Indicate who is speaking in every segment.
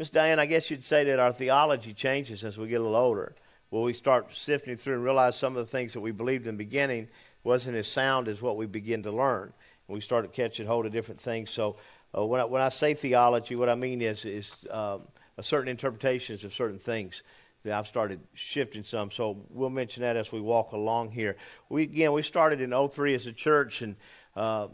Speaker 1: Miss Diane, I guess you'd say that our theology changes as we get a little older. Well, we start sifting through and realize some of the things that we believed in the beginning wasn't as sound as what we begin to learn. And we started catching hold of different things. So uh, when, I, when I say theology, what I mean is, is um, a certain interpretations of certain things that I've started shifting some. So we'll mention that as we walk along here. We again we started in 03 as a church, and uh,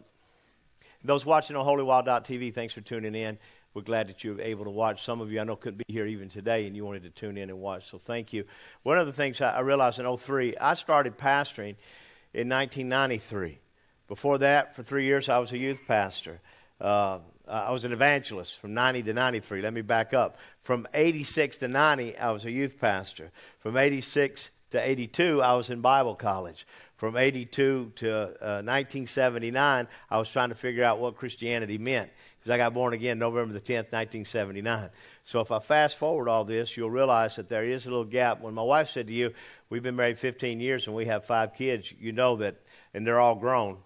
Speaker 1: those watching on HolyWild.tv, thanks for tuning in. We're glad that you were able to watch. Some of you I know couldn't be here even today, and you wanted to tune in and watch. So thank you. One of the things I realized in 03, I started pastoring in 1993. Before that, for three years, I was a youth pastor. Uh, I was an evangelist from 90 to 93. Let me back up. From 86 to 90, I was a youth pastor. From 86 to 82, I was in Bible college. From 82 to uh, 1979, I was trying to figure out what Christianity meant because I got born again November the 10th, 1979. So if I fast forward all this, you'll realize that there is a little gap. When my wife said to you, We've been married 15 years and we have five kids, you know that, and they're all grown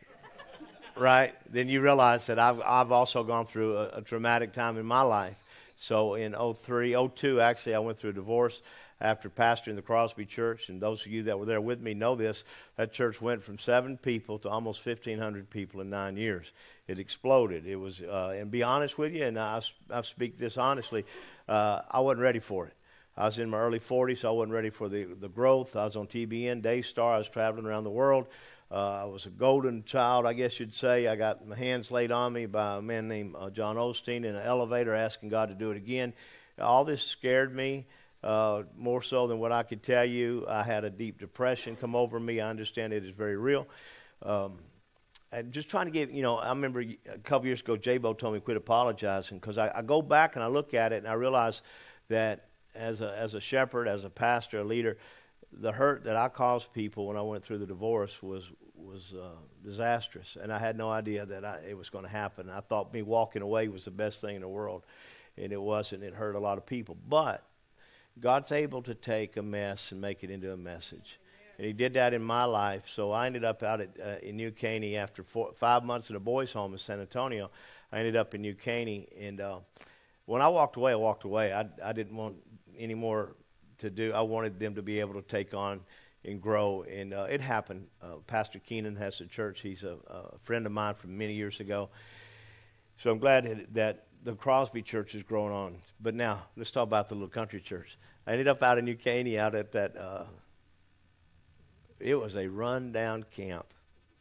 Speaker 1: right? Then you realize that I've, I've also gone through a, a traumatic time in my life. So in 03, 02, actually, I went through a divorce after pastoring the Crosby Church. And those of you that were there with me know this. That church went from seven people to almost 1,500 people in nine years. It exploded. It was, uh, and be honest with you, and I, I speak this honestly, uh, I wasn't ready for it. I was in my early 40s, so I wasn't ready for the, the growth. I was on TBN, Daystar. I was traveling around the world. Uh, I was a golden child, I guess you'd say. I got my hands laid on me by a man named uh, John Osteen in an elevator asking God to do it again. All this scared me uh, more so than what I could tell you. I had a deep depression come over me. I understand it is very real. Um, and just trying to get, you know, I remember a couple years ago, J-Bo told me quit apologizing because I, I go back and I look at it and I realize that as a, as a shepherd, as a pastor, a leader, the hurt that I caused people when I went through the divorce was was uh, disastrous, and I had no idea that I, it was going to happen. I thought me walking away was the best thing in the world, and it wasn't. It hurt a lot of people, but God's able to take a mess and make it into a message. And he did that in my life. So I ended up out at, uh, in New Caney after four, five months in a boys' home in San Antonio. I ended up in New Caney, and uh, when I walked away, I walked away. I, I didn't want any more to do. I wanted them to be able to take on and grow, and uh, it happened. Uh, Pastor Keenan has a church. He's a, a, friend of mine from many years ago. So I'm glad that, that the Crosby Church is growing on. But now let's talk about the little country church. I ended up out in New Caney, out at that. Uh, it was a rundown camp.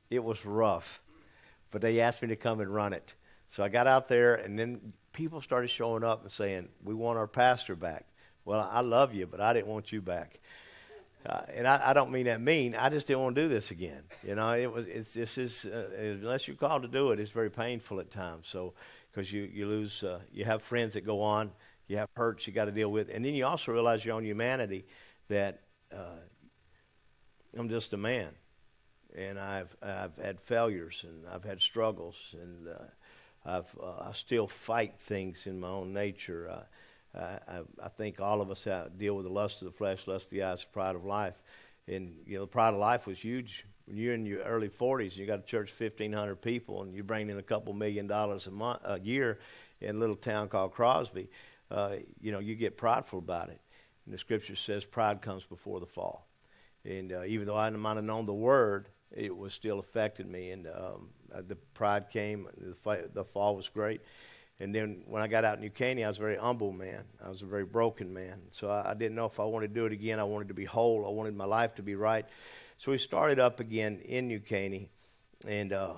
Speaker 1: It was rough, but they asked me to come and run it. So I got out there, and then people started showing up and saying, "We want our pastor back." Well, I love you, but I didn't want you back. Uh, and I, I, don't mean that mean. I just didn't want to do this again. You know, it was. It's this is uh, unless you're called to do it, it's very painful at times. So because you you lose, uh, you have friends that go on, you have hurts you got to deal with, and then you also realize your own humanity that uh, I'm just a man, and I've I've had failures and I've had struggles, and uh, I've uh, I still fight things in my own nature. I, I think all of us deal with the lust of the flesh, lust of the eyes, pride of life. And, you know, the pride of life was huge. When you're in your early 40s and you got a church of 1,500 people and you bring in a couple million dollars a, month, a year in a little town called Crosby, uh, you know, you get prideful about it. And the scripture says pride comes before the fall. And uh, even though I might have known the word, it was still affected me. And um, uh, the pride came, the, the fall was great. And then when I got out in New Caney, I was a very humble man. I was a very broken man. So I, I, didn't know if I wanted to do it again. I wanted to be whole. I wanted my life to be right. So we started up again in New Caney, and uh,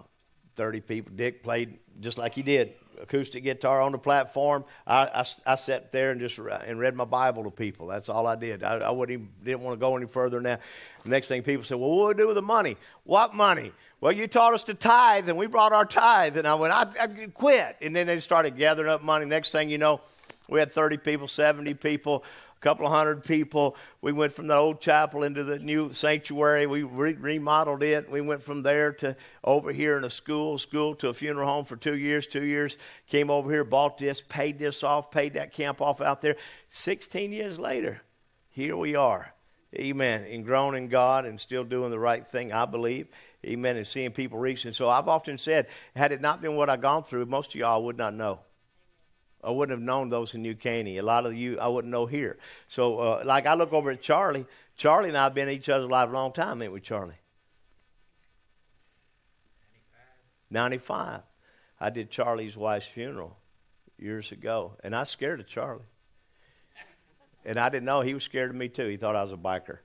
Speaker 1: 30 people. Dick played just like he did, acoustic guitar on the platform. I, I, I sat there and just and read my Bible to people. That's all I did. I, I wouldn't even, didn't want to go any further that. The next thing people said, well, what do we do with the money? What money? Well, you taught us to tithe, and we brought our tithe. And I went, I, I quit. And then they started gathering up money. Next thing you know, we had 30 people, 70 people, couple of hundred people. We went from the old chapel into the new sanctuary. We re- remodeled it. We went from there to over here in a school, school to a funeral home for two years, two years. Came over here, bought this, paid this off, paid that camp off out there. 16 years later, here we are. Amen. And grown in God and still doing the right thing, I believe. Amen. And seeing people reach. And so I've often said, had it not been what I've gone through, most of y'all would not know. I wouldn't have known those in New Caney. A lot of you I wouldn't know here. So, uh, like I look over at Charlie. Charlie and I have been in each other's life a long time, ain't we, Charlie? 95. 95. I did Charlie's wife's funeral years ago, and I scared of Charlie. And I didn't know he was scared of me too. He thought I was a biker.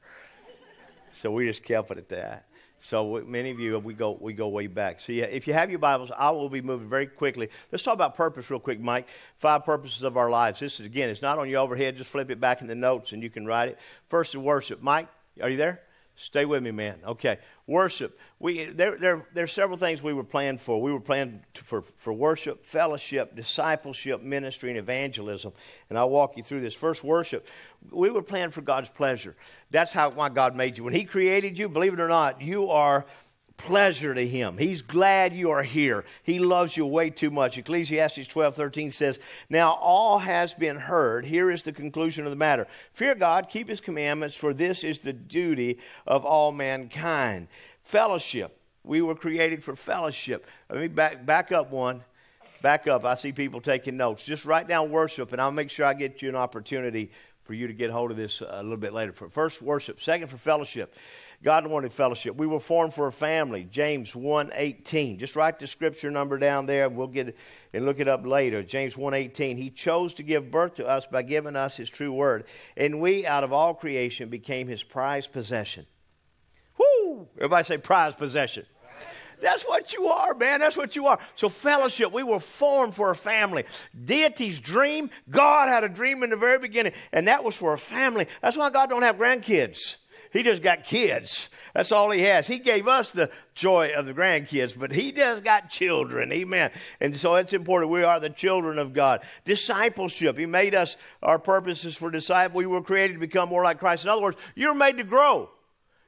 Speaker 1: so we just kept it at that. So many of you, we go, we go way back. So yeah, if you have your Bibles, I will be moving very quickly. Let's talk about purpose real quick, Mike. Five purposes of our lives. This is, again, it's not on your overhead. Just flip it back in the notes and you can write it. First is worship. Mike, are you there? Stay with me, man. Okay. Worship. We, there, there, there are several things we were planned for. We were planned for, for worship, fellowship, discipleship, ministry, and evangelism. And I'll walk you through this. First, worship. We were planned for God's pleasure. That's how why God made you. When He created you, believe it or not, you are pleasure to him. He's glad you are here. He loves you way too much. Ecclesiastes 12 13 says, Now all has been heard. Here is the conclusion of the matter Fear God, keep his commandments, for this is the duty of all mankind. Fellowship. We were created for fellowship. Let me back, back up one. Back up. I see people taking notes. Just write down worship, and I'll make sure I get you an opportunity for you to get hold of this uh, a little bit later. For First, worship. Second, for fellowship. God wanted fellowship. We were formed for a family. James 1:18. Just write the scripture number down there. We'll get it and look it up later. James 1:18. He chose to give birth to us by giving us his true word. And we out of all creation became his prized possession. Whoo! Everybody say prized possession. That's what you are, man. That's what you are. So, fellowship, we were formed for a family. Deity's dream, God had a dream in the very beginning, and that was for a family. That's why God don't have grandkids. He just got kids. That's all he has. He gave us the joy of the grandkids, but he just got children. Amen. And so it's important. We are the children of God. Discipleship. He made us, our purposes for disciple. We were created to become more like Christ. In other words, you're made to grow.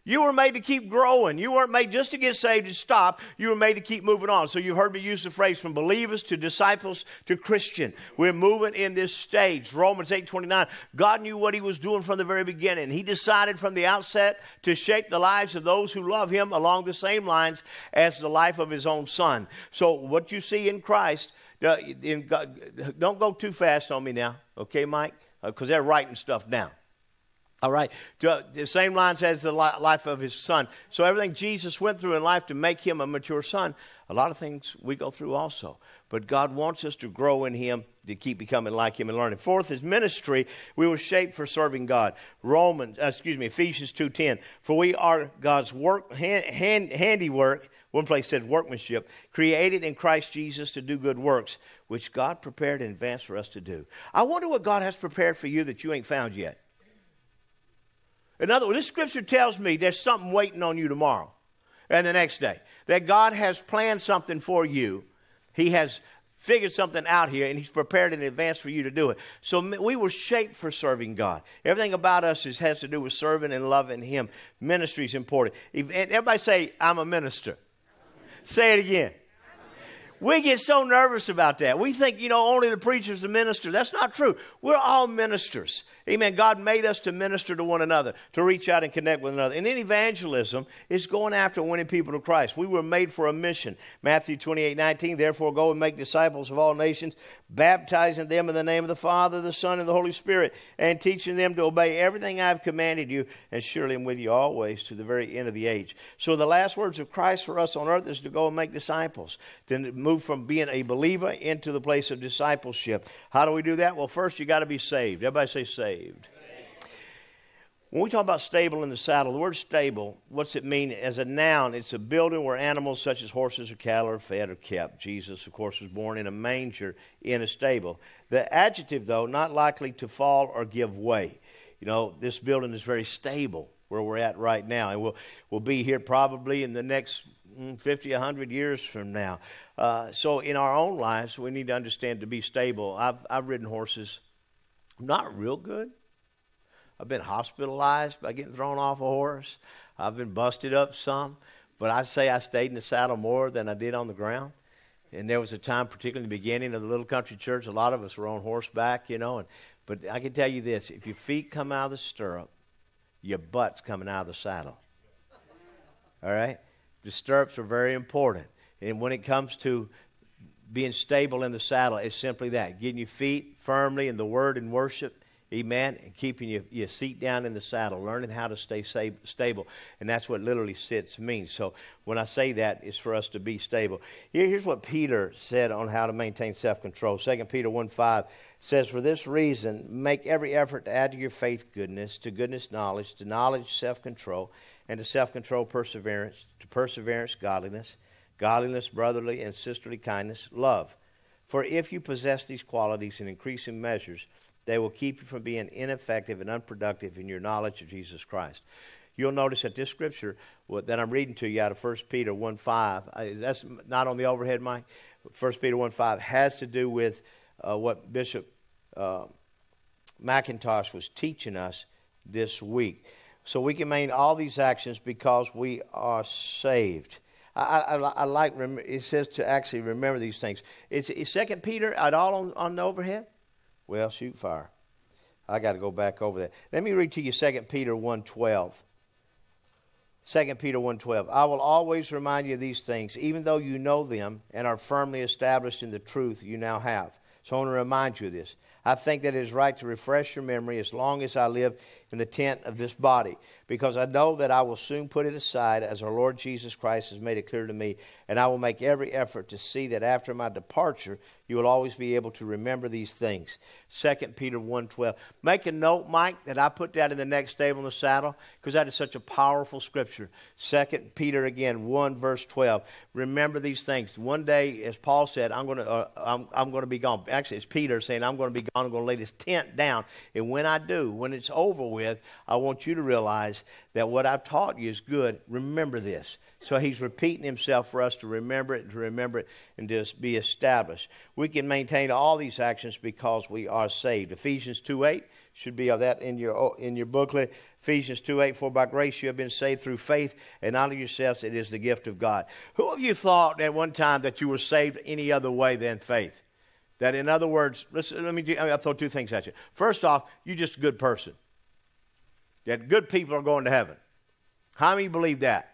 Speaker 1: You were made to keep growing. You weren't made just to get saved and stop. You were made to keep moving on. So you heard me use the phrase from believers to disciples to Christian. We're moving in this stage. Romans 8 29. God knew what he was doing from the very beginning. He decided from the outset to shape the lives of those who love him along the same lines as the life of his own son. So what you see in Christ, uh, in God, don't go too fast on me now, okay, Mike? Because uh, they're writing stuff down. All right. The same lines as the life of his son. So everything Jesus went through in life to make him a mature son, a lot of things we go through also. But God wants us to grow in him to keep becoming like him and learning. Fourth is ministry. We were shaped for serving God. Romans, uh, excuse me, Ephesians 2.10. For we are God's work, hand, hand, handiwork. One place said workmanship, created in Christ Jesus to do good works, which God prepared in advance for us to do. I wonder what God has prepared for you that you ain't found yet. In other words, this scripture tells me there's something waiting on you tomorrow and the next day. That God has planned something for you. He has figured something out here and He's prepared in advance for you to do it. So we were shaped for serving God. Everything about us is, has to do with serving and loving Him. Ministry is important. Everybody say, I'm a minister. Say it again. We get so nervous about that. We think, you know, only the preacher's a minister. That's not true. We're all ministers. Amen. God made us to minister to one another, to reach out and connect with another. And then evangelism is going after winning people to Christ. We were made for a mission. Matthew 28 19, therefore go and make disciples of all nations, baptizing them in the name of the Father, the Son, and the Holy Spirit, and teaching them to obey everything I've commanded you, and surely I'm with you always to the very end of the age. So the last words of Christ for us on earth is to go and make disciples, to move from being a believer into the place of discipleship. How do we do that? Well, first you got to be saved. Everybody say saved saved. When we talk about stable in the saddle, the word stable, what's it mean? As a noun, it's a building where animals such as horses or cattle are fed or kept. Jesus, of course, was born in a manger in a stable. The adjective, though, not likely to fall or give way. You know, this building is very stable where we're at right now, and we'll, we'll be here probably in the next mm, 50, 100 years from now. Uh, so, in our own lives, we need to understand to be stable. I've, I've ridden horses not real good. I've been hospitalized by getting thrown off a horse. I've been busted up some, but I'd say I stayed in the saddle more than I did on the ground. And there was a time, particularly in the beginning of the little country church, a lot of us were on horseback, you know. And, but I can tell you this if your feet come out of the stirrup, your butt's coming out of the saddle. All right? The stirrups are very important. And when it comes to being stable in the saddle it's simply that getting your feet firmly in the word and worship Amen. And keeping your, your seat down in the saddle, learning how to stay stable. And that's what literally sits means. So when I say that, it's for us to be stable. Here, here's what Peter said on how to maintain self control. 2 Peter 1 5 says, For this reason, make every effort to add to your faith goodness, to goodness knowledge, to knowledge self control, and to self control perseverance, to perseverance godliness, godliness brotherly and sisterly kindness, love. For if you possess these qualities in increasing measures, they will keep you from being ineffective and unproductive in your knowledge of Jesus Christ. You'll notice that this scripture that I'm reading to you out of 1 Peter 1 5, uh, that's not on the overhead, Mike. 1 Peter 1 5 has to do with uh, what Bishop uh, McIntosh was teaching us this week. So we can maintain all these actions because we are saved. I, I, I like, it says to actually remember these things. Is, is 2 Peter at all on, on the overhead? Well, shoot fire. I got to go back over that. Let me read to you Second Peter 1.12. 2 Peter 1.12. I will always remind you of these things, even though you know them and are firmly established in the truth you now have. So I want to remind you of this. I think that it is right to refresh your memory as long as I live in the tent of this body, because I know that I will soon put it aside as our Lord Jesus Christ has made it clear to me, and I will make every effort to see that after my departure you will always be able to remember these things. 2 Peter 1.12. Make a note, Mike, that I put that in the next table in the saddle, because that is such a powerful scripture. 2 Peter again, 1 verse 12. Remember these things. One day, as Paul said, I'm going to, uh, I'm, I'm going to be gone. Actually, it's Peter saying, I'm going to be gone. I'm going to lay this tent down. And when I do, when it's over with, I want you to realize that what I've taught you is good. Remember this. So he's repeating himself for us to remember it, and to remember it, and to be established. We can maintain all these actions because we are saved. Ephesians 2 8 should be of that in your, in your booklet. Ephesians 2 8, for by grace you have been saved through faith, and not of yourselves, it is the gift of God. Who of you thought at one time that you were saved any other way than faith? That, in other words, let me, I'll throw two things at you. First off, you're just a good person. That good people are going to heaven. How many believe that?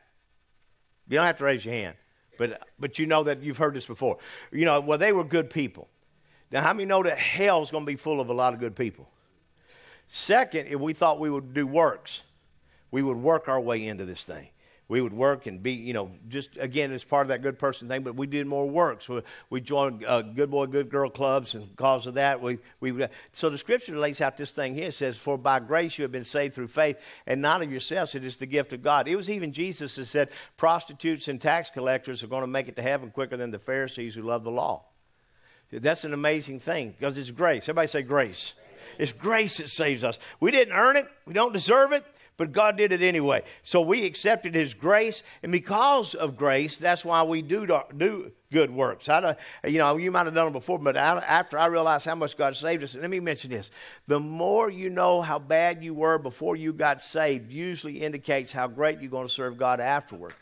Speaker 1: You don't have to raise your hand, but, but you know that you've heard this before. You know, well, they were good people. Now, how many know that hell's going to be full of a lot of good people? Second, if we thought we would do works, we would work our way into this thing we would work and be, you know, just again as part of that good person thing. But we did more work. So we joined uh, good boy, good girl clubs, and because of that, we we. So the scripture lays out this thing here. It says, "For by grace you have been saved through faith, and not of yourselves; it is the gift of God." It was even Jesus that said, "Prostitutes and tax collectors are going to make it to heaven quicker than the Pharisees who love the law." That's an amazing thing because it's grace. Everybody say grace. It's grace that saves us. We didn't earn it. We don't deserve it but God did it anyway. So we accepted His grace, and because of grace, that's why we do do good works. I don't, you know, you might have done it before, but after I realized how much God saved us, let me mention this: the more you know how bad you were before you got saved, usually indicates how great you're going to serve God afterward.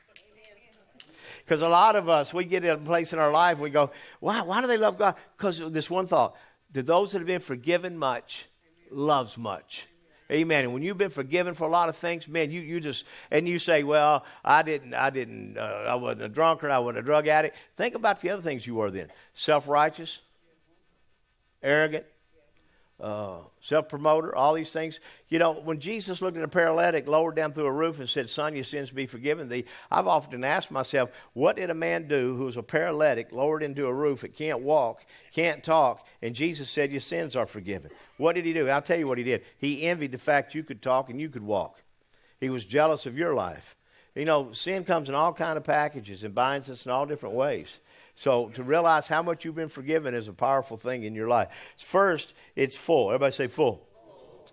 Speaker 1: Because a lot of us, we get in a place in our life, we go, why, why do they love God? Because this one thought: to those that have been forgiven much, loves much. Amen. And when you've been forgiven for a lot of things, man, you, you just and you say, "Well, I didn't, I didn't, uh, I wasn't a drunkard, I wasn't a drug addict." Think about the other things you were then: self-righteous, arrogant, uh, self promoter, all these things. You know, when Jesus looked at a paralytic, lowered down through a roof, and said, Son, your sins be forgiven thee, I've often asked myself, what did a man do who was a paralytic, lowered into a roof, that can't walk, can't talk, and Jesus said, Your sins are forgiven? What did he do? I'll tell you what he did. He envied the fact you could talk and you could walk, he was jealous of your life. You know, sin comes in all kind of packages and binds us in all different ways. So to realize how much you've been forgiven is a powerful thing in your life. First, it's full. Everybody say full.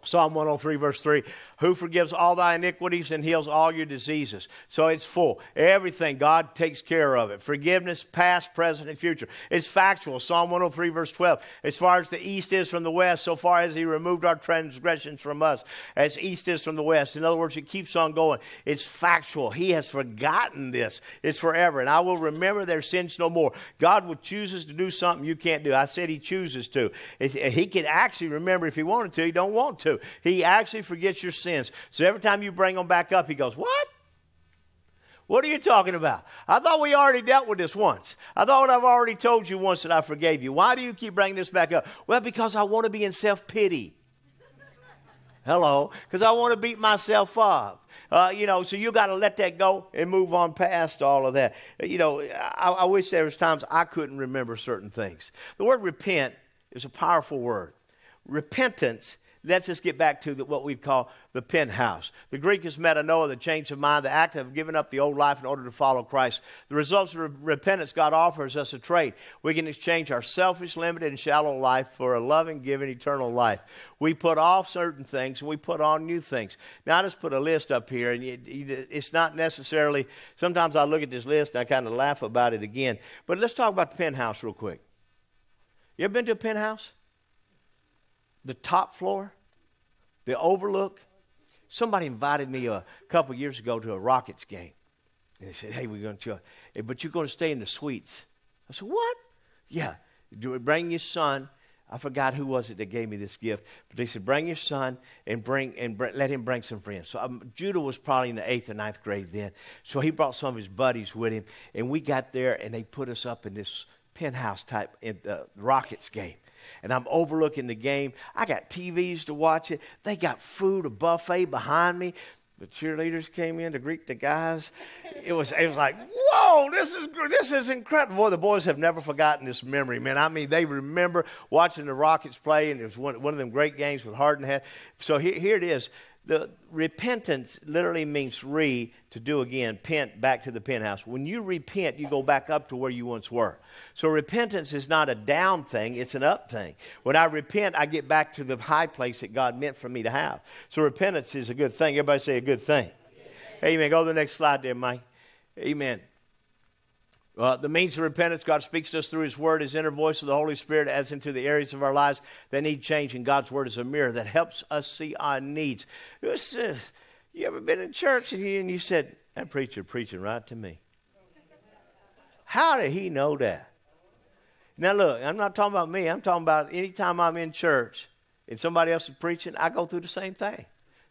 Speaker 1: Psalm 103, verse 3 Who forgives all thy iniquities and heals all your diseases. So it's full. Everything, God takes care of it. Forgiveness, past, present, and future. It's factual. Psalm 103, verse 12 As far as the east is from the west, so far as he removed our transgressions from us, as east is from the west. In other words, it keeps on going. It's factual. He has forgotten this. It's forever. And I will remember their sins no more. God will chooses to do something you can't do. I said he chooses to. He could actually remember if he wanted to. He don't want to. He actually forgets your sins. So every time you bring them back up, he goes, What? What are you talking about? I thought we already dealt with this once. I thought I've already told you once that I forgave you. Why do you keep bringing this back up? Well, because I want to be in self pity. Hello, because I want to beat myself up. Uh, you know, so you got to let that go and move on past all of that. You know, I, I wish there was times I couldn't remember certain things. The word repent is a powerful word. Repentance lets us just get back to the, what we call the penthouse. The Greek is metanoia, the change of mind, the act of giving up the old life in order to follow Christ. The results of re- repentance, God offers us a trade. We can exchange our selfish, limited, and shallow life for a loving, giving, eternal life. We put off certain things and we put on new things. Now, I just put a list up here, and it's not necessarily, sometimes I look at this list and I kind of laugh about it again. But let's talk about the penthouse real quick. You ever been to a penthouse? The top floor, the overlook. Somebody invited me a couple years ago to a Rockets game. And they said, hey, we're going to, but you're going to stay in the suites. I said, what? Yeah. Bring your son. I forgot who was it that gave me this gift, but they said, "Bring your son and bring and bring, let him bring some friends." So um, Judah was probably in the eighth or ninth grade then, so he brought some of his buddies with him, and we got there and they put us up in this penthouse type in the Rockets game and I'm overlooking the game. I got TVs to watch it. They got food, a buffet behind me. The cheerleaders came in to greet the guys. It was, it was like, whoa, this is this is incredible. Boy, the boys have never forgotten this memory, man. I mean, they remember watching the Rockets play, and it was one, one of them great games with Harden had. So here, here it is the repentance literally means re to do again pent back to the penthouse. When you repent you go back up to where you once were. So repentance is not a down thing it's an up thing. When i repent i get back to the high place that god meant for me to have. So repentance is a good thing. Everybody say a good thing. Amen. Go to the next slide there mike. Amen uh, the means of repentance, God speaks to us through His Word, His inner voice of the Holy Spirit, as into the areas of our lives that need change. And God's Word is a mirror that helps us see our needs. You ever been in church and you, and you said, That preacher preaching right to me? How did he know that? Now, look, I'm not talking about me. I'm talking about anytime I'm in church and somebody else is preaching, I go through the same thing.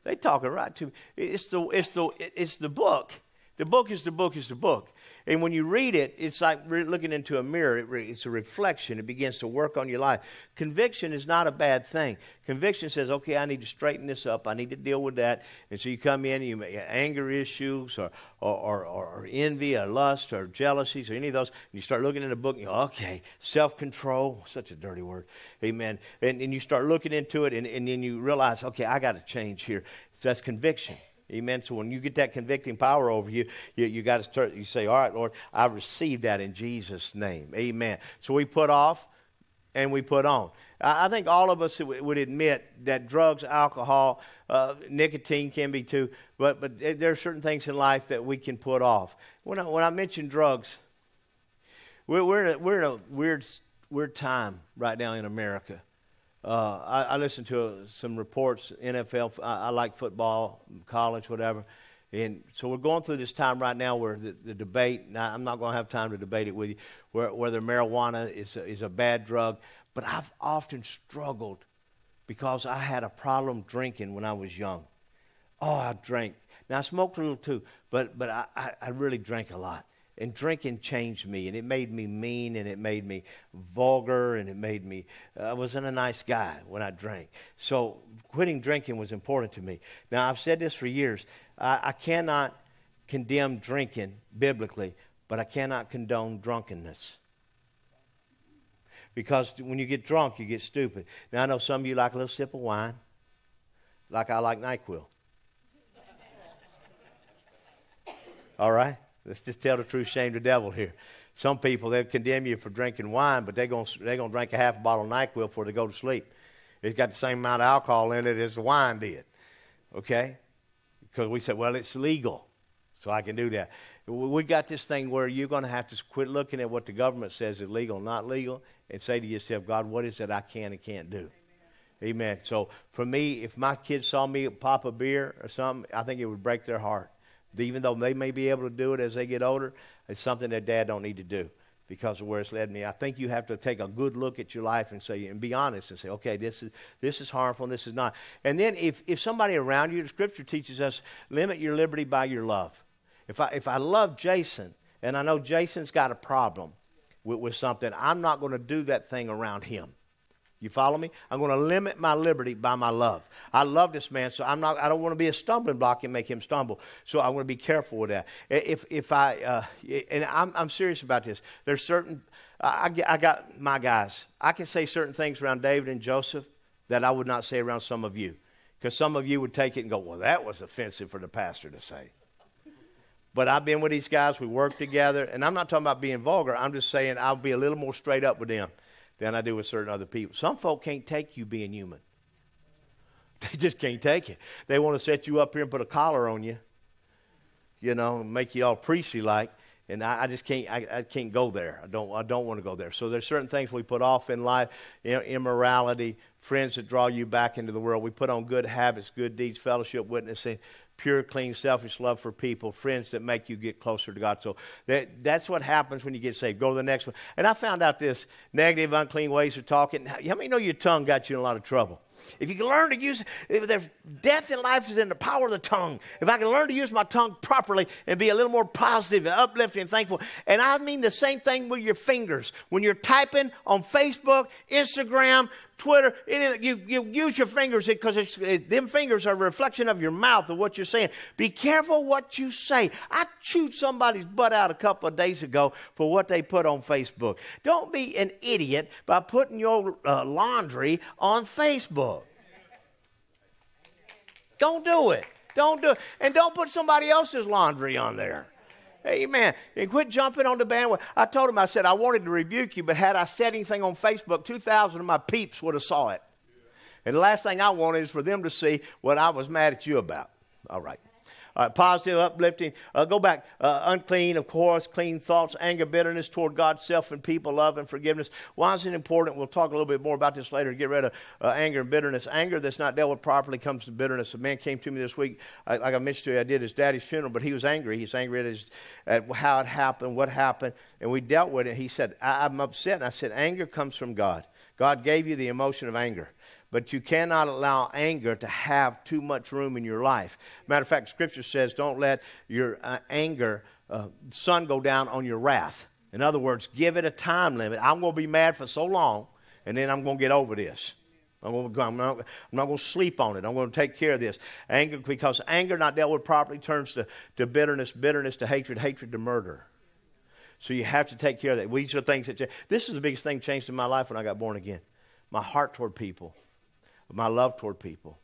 Speaker 1: They talking right to me. It's the, it's the, it's the book. The book is the book is the book. And when you read it, it's like looking into a mirror. It re- it's a reflection. It begins to work on your life. Conviction is not a bad thing. Conviction says, okay, I need to straighten this up. I need to deal with that. And so you come in, you may anger issues or, or, or, or envy or lust or jealousies or any of those. And you start looking in the book and you go, okay, self control, such a dirty word. Amen. And, and you start looking into it and, and then you realize, okay, I got to change here. So that's conviction. Amen. So when you get that convicting power over you, you, you got to start, you say, All right, Lord, I receive that in Jesus' name. Amen. So we put off and we put on. I, I think all of us would admit that drugs, alcohol, uh, nicotine can be too, but, but there are certain things in life that we can put off. When I, when I mention drugs, we're, we're, in a, we're in a weird, weird time right now in America. Uh, I, I listened to uh, some reports, NFL. I, I, like football, college, whatever. And so we're going through this time right now where the, the debate, I'm not going to have time to debate it with you, where, whether marijuana is a, is a bad drug. But I've often struggled because I had a problem drinking when I was young. Oh, I drank. Now, I smoked a little too, but, but I, I, I really drank a lot and drinking changed me and it made me mean and it made me vulgar and it made me uh, i wasn't a nice guy when i drank. So quitting drinking was important to me. Now i've said this for years. I, I cannot condemn drinking biblically but i cannot condone drunkenness. Because when you get drunk you get stupid. Now i know some of you like a little sip of wine like i like nyquil. All right Let's just tell the truth, shame the devil here. Some people, they'll condemn you for drinking wine, but they're going to they're gonna drink a half a bottle of NyQuil before they go to sleep. It's got the same amount of alcohol in it as the wine did. Okay? Because we said, well, it's legal, so I can do that. We got this thing where you're going to have to quit looking at what the government says is legal, not legal, and say to yourself, God, what is it I can and can't do? Amen. So for me, if my kids saw me pop a beer or something, I think it would break their heart even though they may be able to do it as they get older, it's something that dad don't need to do because of where it's led me. I think you have to take a good look at your life and say and be honest and say, okay, this is this is harmful and this is not. And then if, if somebody around you, the scripture teaches us, limit your liberty by your love. If I, if I love Jason and I know Jason's got a problem with, with something, I'm not going to do that thing around him. You follow me? I'm going to limit my liberty by my love. I love this man, so I'm not. I don't want to be a stumbling block and make him stumble. So I want to be careful with that. If if I uh, and I'm I'm serious about this. There's certain I, I got my guys. I can say certain things around David and Joseph that I would not say around some of you, because some of you would take it and go, "Well, that was offensive for the pastor to say." But I've been with these guys. We work together, and I'm not talking about being vulgar. I'm just saying I'll be a little more straight up with them than I do with certain other people. Some folk can't take you being human. They just can't take it. They want to set you up here and put a collar on you, you know, make you all priestly like. And I, I just can't. I, I, can't go there. I don't. I don't want to go there. So there's certain things we put off in life, you know, immorality, friends that draw you back into the world. We put on good habits, good deeds, fellowship, witnessing, pure, clean, selfish love for people, friends that make you get closer to God. So that, that's what happens when you get saved. Go to the next one. And I found out this negative, unclean ways of talking. How many know your tongue got you in a lot of trouble? If you can learn to use it, death in life is in the power of the tongue. If I can learn to use my tongue properly and be a little more positive and uplifting and thankful, and I mean the same thing with your fingers. When you're typing on Facebook, Instagram, Twitter, you, you use your fingers because it, them fingers are a reflection of your mouth of what you're saying. Be careful what you say. I chewed somebody's butt out a couple of days ago for what they put on Facebook. Don't be an idiot by putting your uh, laundry on Facebook. Don't do it. Don't do it. And don't put somebody else's laundry on there. Amen. And quit jumping on the bandwagon. I told him, I said, I wanted to rebuke you, but had I said anything on Facebook, 2,000 of my peeps would have saw it. And the last thing I wanted is for them to see what I was mad at you about. All right. Uh, positive, uplifting. Uh, go back. Uh, unclean, of course, clean thoughts, anger, bitterness toward God, self, and people, love, and forgiveness. Why is it important? We'll talk a little bit more about this later. To get rid of uh, anger and bitterness. Anger that's not dealt with properly comes to bitterness. A man came to me this week, I, like I mentioned to you, I did his daddy's funeral, but he was angry. He's angry at, his, at how it happened, what happened, and we dealt with it. He said, I, I'm upset. And I said, anger comes from God. God gave you the emotion of anger but you cannot allow anger to have too much room in your life. Matter of fact, Scripture says, don't let your uh, anger, uh, sun go down on your wrath. In other words, give it a time limit. I'm going to be mad for so long, and then I'm going to get over this. I'm, going to, I'm not, I'm not going to sleep on it. I'm going to take care of this. Anger, because anger not dealt with properly turns to, to bitterness, bitterness to hatred, hatred to murder. So you have to take care of that. These are things that change. This is the biggest thing changed in my life when I got born again. My heart toward people my love toward people.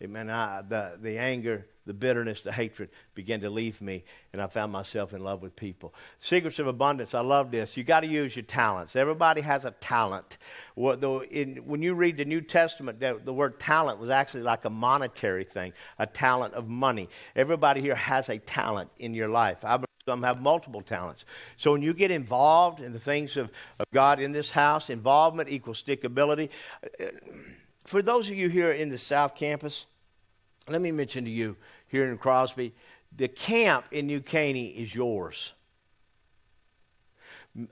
Speaker 1: Amen. I, the, the anger, the bitterness, the hatred began to leave me, and I found myself in love with people. Secrets of abundance, I love this. You got to use your talents. Everybody has a talent. When you read the New Testament, the word talent was actually like a monetary thing, a talent of money. Everybody here has a talent in your life. I some have multiple talents. So when you get involved in the things of, of God in this house, involvement equals stickability for those of you here in the South Campus, let me mention to you here in Crosby, the camp in New Caney is yours.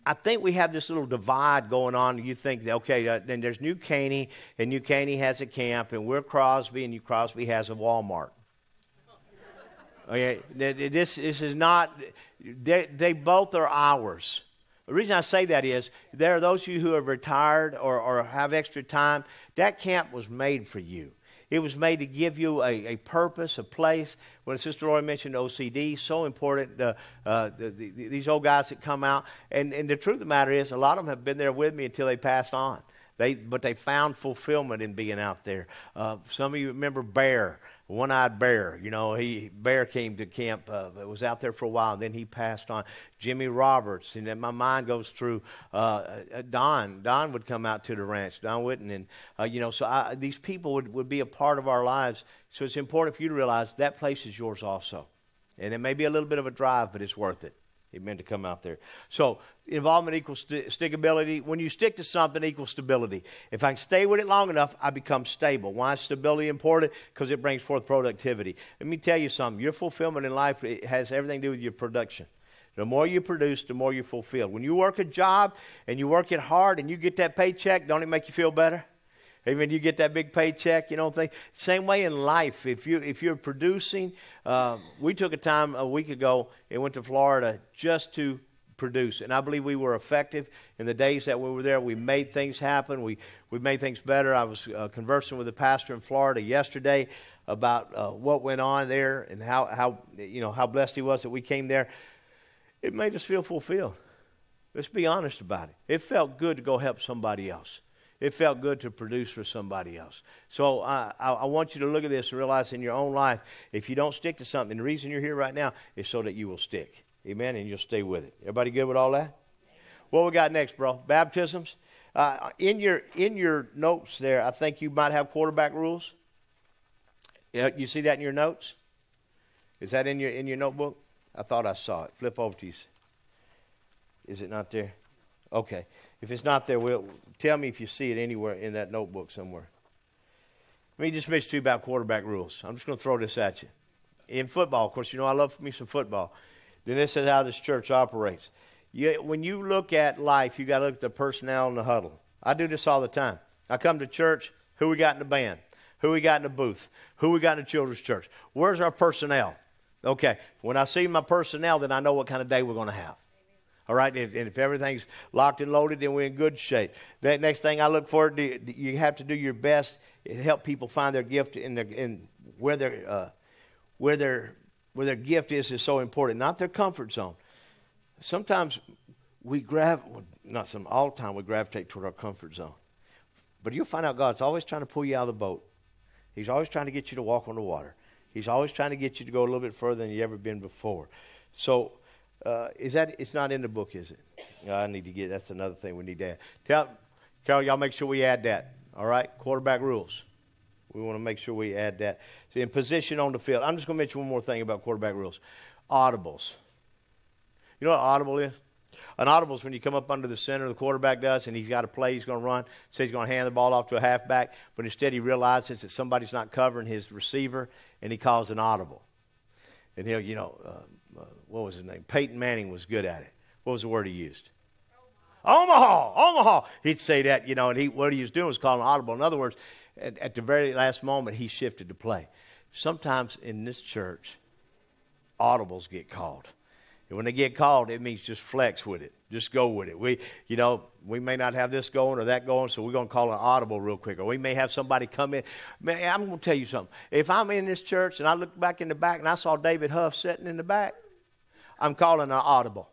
Speaker 1: I think we have this little divide going on. You think, okay, uh, then there's New Caney, and New Caney has a camp, and we're Crosby, and New Crosby has a Walmart. okay, this, this is not, they, they both are ours. The reason I say that is there are those of you who have retired or, or have extra time. That camp was made for you. It was made to give you a, a purpose, a place. When Sister Roy mentioned OCD, so important. Uh, uh, the, the, these old guys that come out, and, and the truth of the matter is, a lot of them have been there with me until they passed on. They, but they found fulfillment in being out there. Uh, some of you remember Bear one-eyed bear. You know, he bear came to camp. Uh, was out there for a while, and then he passed on. Jimmy Roberts, and then my mind goes through uh, uh, Don. Don would come out to the ranch. Don Whitten, and uh, you know, so I, these people would, would be a part of our lives. So it's important for you to realize that place is yours also, and it may be a little bit of a drive, but it's worth it. Meant to come out there. So involvement equals st- stickability. When you stick to something, equals stability. If I stay with it long enough, I become stable. Why is stability important? Because it brings forth productivity. Let me tell you something. Your fulfillment in life has everything to do with your production. The more you produce, the more you're fulfilled. When you work a job and you work it hard and you get that paycheck, don't it make you feel better? Amen. You get that big paycheck, you know, thing. Same way in life. If you if you're producing, uh, we took a time a week ago and went to Florida just to produce, and I believe we were effective in the days that we were there. We made things happen. We we made things better. I was uh, conversing with a pastor in Florida yesterday about uh, what went on there and how how you know how blessed he was that we came there. It made us feel fulfilled. Let's be honest about it. It felt good to go help somebody else it felt good to produce for somebody else. So I, I, want you to look at this and realize in your own life, if you don't stick to something, the reason you're here right now is so that you will stick. Amen. And you'll stay with it. Everybody good with all that? What we got next, bro? Baptisms. Uh, in your in your notes there, I think you might have quarterback rules. Yeah, you see that in your notes? Is that in your in your notebook? I thought I saw it. Flip over to you. Is it not there? Okay. If it's not there, we'll, tell me if you see it anywhere in that notebook somewhere. Let me just mention to you about quarterback rules. I'm just going to throw this at you. In football, of course, you know I love me some football. Then this is how this church operates. You, when you look at life, you got to look at the personnel in the huddle. I do this all the time. I come to church. Who we got in the band? Who we got in the booth? Who we got in the children's church? Where's our personnel? Okay, when I see my personnel, then I know what kind of day we're going to have. All right, and if everything's locked and loaded, then we're in good shape. That next thing I look for, you have to do your best to help people find their gift in, their, in where their uh, where their where their gift is is so important, not their comfort zone. Sometimes we grab, not some all the time we gravitate toward our comfort zone, but you'll find out God's always trying to pull you out of the boat. He's always trying to get you to walk on the water. He's always trying to get you to go a little bit further than you've ever been before. So uh, is that it's not in the book, is it? I need to get that's another thing we need to add. Tell Carol, y'all make sure we add that. All right, quarterback rules. We want to make sure we add that. In position on the field. I'm just going to mention one more thing about quarterback rules. Audibles. You know what audible is? An audible is when you come up under the center, the quarterback does, and he's got a play, he's going to run, says he's going to hand the ball off to a halfback, but instead he realizes that somebody's not covering his receiver, and he calls an audible. And he'll, you know, uh, what was his name? Peyton Manning was good at it. What was the word he used? Omaha, Omaha. He'd say that, you know, and he, what he was doing was calling audible. In other words, at, at the very last moment, he shifted to play. Sometimes in this church, audibles get called. And when they get called, it means just flex with it. Just go with it. We, you know, we may not have this going or that going, so we're going to call an audible real quick. Or we may have somebody come in. Man, I'm going to tell you something. If I'm in this church and I look back in the back and I saw David Huff sitting in the back, I'm calling an audible.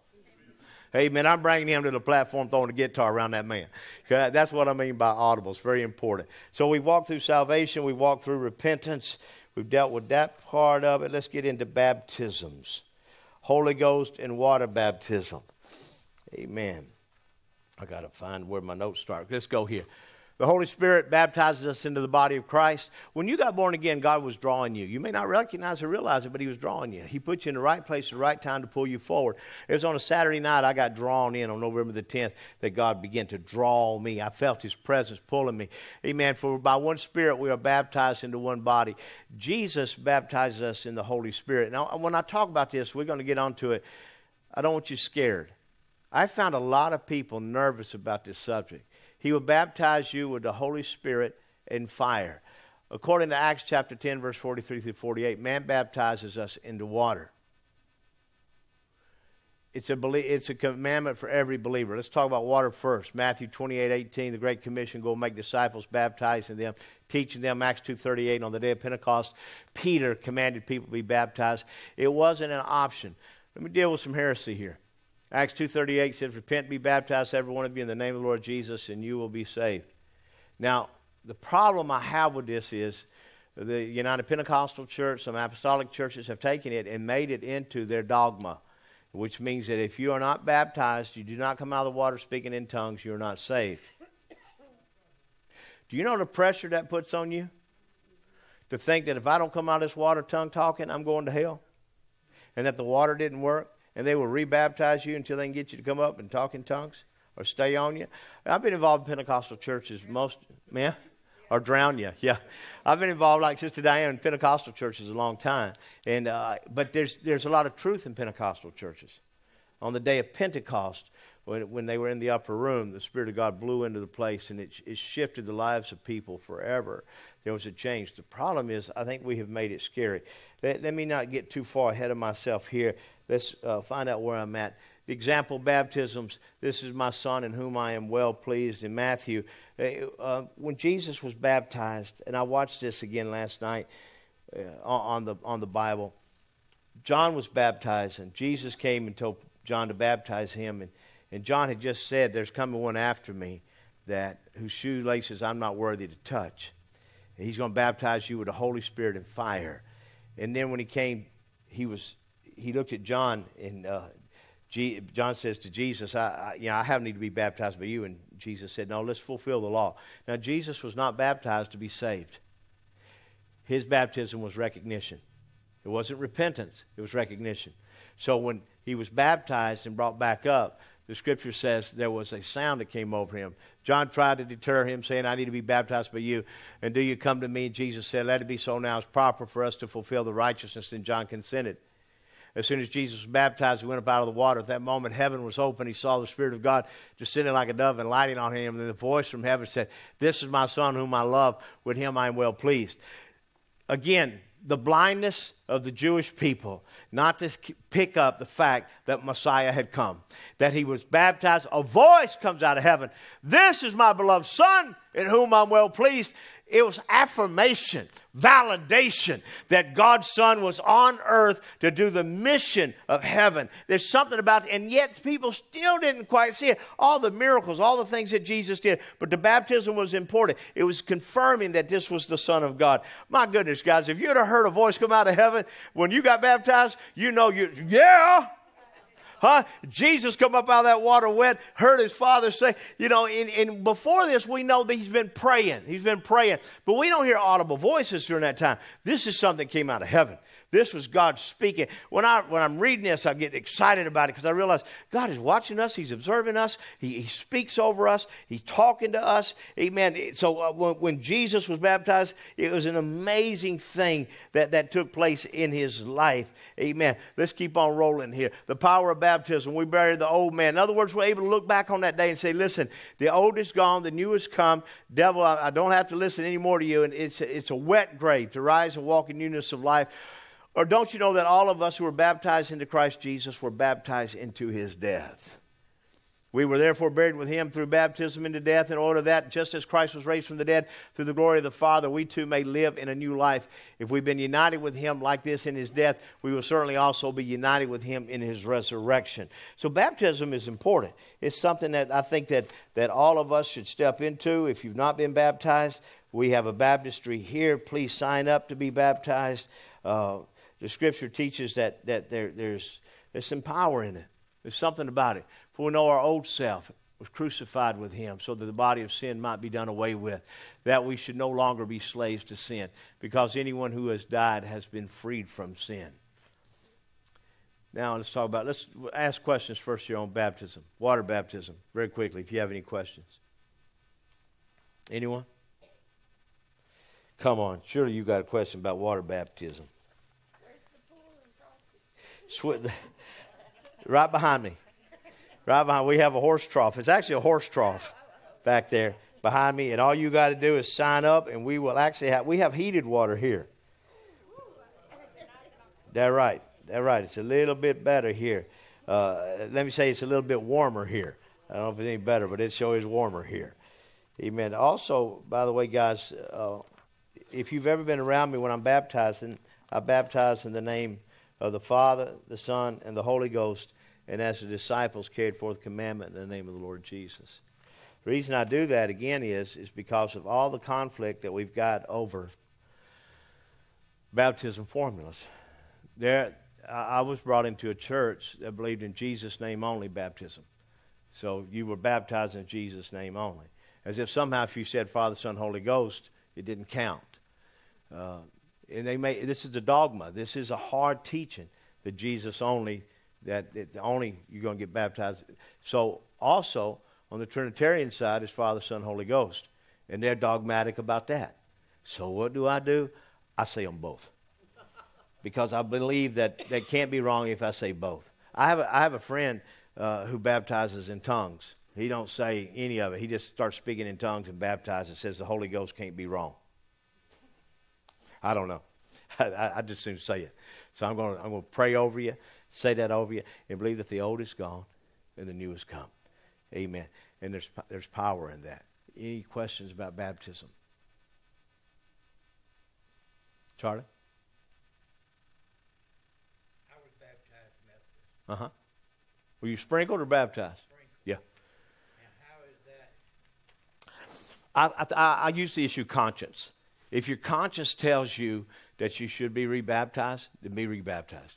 Speaker 1: Amen. I'm bringing him to the platform, throwing a guitar around that man. Uh, that's what I mean by audible. It's very important. So we walk through salvation. We walk through repentance. We've dealt with that part of it. Let's get into baptisms. Holy Ghost and water baptism. Amen. I got to find where my notes start. Let's go here. The Holy Spirit baptizes us into the body of Christ. When you got born again, God was drawing you. You may not recognize or realize it, but He was drawing you. He put you in the right place at the right time to pull you forward. It was on a Saturday night I got drawn in on November the 10th that God began to draw me. I felt His presence pulling me. Amen. For by one Spirit we are baptized into one body. Jesus baptizes us in the Holy Spirit. Now, when I talk about this, we're going to get onto it. I don't want you scared. I found a lot of people nervous about this subject. He will baptize you with the Holy Spirit and fire. According to Acts chapter 10, verse 43 through 48, man baptizes us into water. It's a, it's a commandment for every believer. Let's talk about water first. Matthew 28, 18, the Great Commission, go make disciples, baptizing them, teaching them. Acts 2.38, on the day of Pentecost, Peter commanded people to be baptized. It wasn't an option. Let me deal with some heresy here. Acts 2.38 says, Repent, be baptized, every one of you, in the name of the Lord Jesus, and you will be saved. Now, the problem I have with this is the United Pentecostal Church, some apostolic churches have taken it and made it into their dogma, which means that if you are not baptized, you do not come out of the water speaking in tongues, you are not saved. Do you know the pressure that puts on you? To think that if I don't come out of this water tongue talking, I'm going to hell? And that the water didn't work? And they will rebaptize you until they can get you to come up and talk in tongues or stay on you. I've been involved in Pentecostal churches most, man, or drown you. Yeah, I've been involved like Sister Diane in Pentecostal churches a long time, and uh, but there's there's a lot of truth in Pentecostal churches. On the day of Pentecost, when, when they were in the upper room, the Spirit of God blew into the place and it, it shifted the lives of people forever. There was a change. The problem is, I think we have made it scary. Let, let me not get too far ahead of myself here. Let's uh, find out where I'm at. The example baptisms, this is my son in whom I am well pleased in Matthew. Uh, uh when Jesus was baptized, and I watched this again last night uh, on, the, on the Bible, John was baptized, and Jesus came and told John to baptize him. And, and John had just said, There's coming one after me that whose shoelaces I'm not worthy to touch. And he's going to baptize you with the Holy Spirit and fire. And then when he came, he was he looked at John and uh, G, John says to Jesus, I, I, you know, I have need to be baptized by you. And Jesus said, No, let's fulfill the law. Now, Jesus was not baptized to be saved. His baptism was recognition. It wasn't repentance, it was recognition. So when he was baptized and brought back up, the scripture says there was a sound that came over him. John tried to deter him, saying, I need to be baptized by you. And do you come to me? And Jesus said, Let it be so now. It's proper for us to fulfill the righteousness. And John consented. As soon as Jesus was baptized, he went up out of the water. At that moment, heaven was open. He saw the Spirit of God descending like a dove and lighting on him. And then the voice from heaven said, This is my Son whom I love. With him I am well pleased. Again, the blindness of the Jewish people not to pick up the fact that Messiah had come, that he was baptized. A voice comes out of heaven This is my beloved Son in whom I'm well pleased. It was affirmation, validation that God's Son was on earth to do the mission of heaven. There's something about it, and yet people still didn't quite see it. All the miracles, all the things that Jesus did, but the baptism was important. It was confirming that this was the Son of God. My goodness, guys, if you'd have heard a voice come out of heaven when you got baptized, you know you, yeah. Huh? Jesus come up out of that water wet, heard his father say, you know, and, and before this, we know that he's been praying. He's been praying. But we don't hear audible voices during that time. This is something that came out of heaven. This was God speaking. When, I, when I'm reading this, I get excited about it because I realize God is watching us. He's observing us. He, he speaks over us. He's talking to us. Amen. So uh, when, when, Jesus was baptized, it was an amazing thing that, that took place in his life. Amen. Let's keep on rolling here. The power of baptism. We buried the old man. In other words, we're able to look back on that day and say, listen, the old is gone, the new has come. Devil, I, I don't have to listen anymore to you. And it's, it's a wet grave to rise and walk in newness of life. Or don't you know that all of us who were baptized into Christ Jesus were baptized into his death? We were therefore buried with him through baptism into death, in order that, just as Christ was raised from the dead through the glory of the Father, we too may live in a new life. If we've been united with him like this in his death, we will certainly also be united with him in his resurrection. So baptism is important. It's something that I think that, that all of us should step into. If you've not been baptized, we have a baptistry here. Please sign up to be baptized. Uh, the scripture teaches that, that there, there's, there's some power in it. There's something about it. For we know our old self was crucified with him so that the body of sin might be done away with, that we should no longer be slaves to sin, because anyone who has died has been freed from sin. Now let's talk about, let's ask questions first here on baptism, water baptism, very quickly, if you have any questions. Anyone? Come on, surely you got a question about water baptism. Right behind me. Right behind. We have a horse trough. It's actually a horse trough back there behind me, and all you got to do is sign up, and we will actually have we have heated water here. That right. That right. It's a little bit better here. Uh, let me say it's a little bit warmer here. I don't know if it's any better, but it sure is warmer here. Amen. Also, by the way, guys, uh, if you've ever been around me when I'm baptizing, I baptize in the name of the Father, the Son, and the Holy Ghost, and as the disciples carried forth commandment in the name of the Lord Jesus. The reason I do that again is, is because of all the conflict that we've got over baptism formulas. There, I was brought into a church that believed in Jesus' name only baptism. So you were baptized in Jesus' name only. As if somehow if you said Father, Son, Holy Ghost, it didn't count. Uh, and they may this is a dogma. This is a hard teaching that Jesus only that, that only you're going to get baptized. So also on the Trinitarian side is Father, Son, Holy Ghost, and they're dogmatic about that. So what do I do? I say them both because I believe that they can't be wrong if I say both. I have a, I have a friend uh, who baptizes in tongues. He don't say any of it. He just starts speaking in tongues and baptizes. Says the Holy Ghost can't be wrong. I don't know. I, I just soon say it. So I'm going to I'm going to pray over you, say that over you, and believe that the old is gone and the new has come. Amen. And there's there's power in that. Any questions about baptism? Charlie?
Speaker 2: I was baptized Methodist.
Speaker 1: Uh huh. Were you sprinkled or baptized?
Speaker 2: Sprinkled.
Speaker 1: Yeah.
Speaker 2: And how is that?
Speaker 1: I, I, I use the issue conscience. If your conscience tells you that you should be rebaptized, then be rebaptized.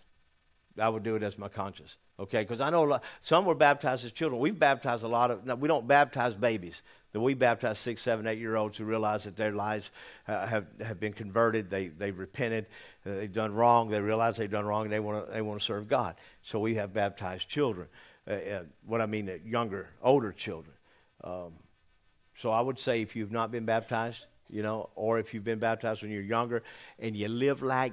Speaker 1: I would do it as my conscience. Okay, because I know lot, some were baptized as children. We've baptized a lot of. No, we don't baptize babies. We baptize six, seven, eight year olds who realize that their lives uh, have have been converted. They they repented. Uh, they've done wrong. They realize they've done wrong, and they want to they want to serve God. So we have baptized children. Uh, uh, what I mean, uh, younger, older children. Um, so I would say if you've not been baptized, you know, or if you've been baptized when you're younger and you live like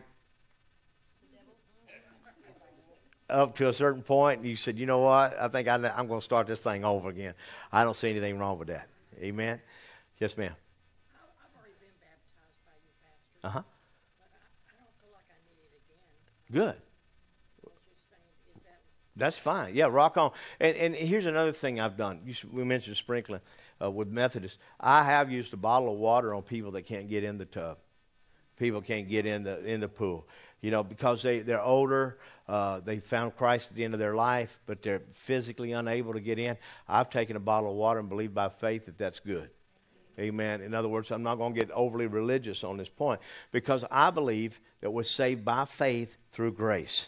Speaker 1: up to a certain point and you said, you know what, I think I, am going to start this thing over again. I don't see anything wrong with that. Amen? Yes, ma'am.
Speaker 3: I've already been baptized by you, Pastor.
Speaker 1: Uh huh.
Speaker 3: But I, I don't feel like I need it again.
Speaker 1: Good.
Speaker 3: I was just saying, is that
Speaker 1: That's fine. Yeah, rock on. And, and here's another thing I've done. You, we mentioned sprinkling uh, with Methodists. I have used a bottle of water on people that can't get in the tub. People can't get in the in the pool. You know, because they they're older. Uh, they found Christ at the end of their life, but they're physically unable to get in. I've taken a bottle of water and believed by faith that that's good. Amen. In other words, I'm not going to get overly religious on this point because I believe that we're saved by faith through grace.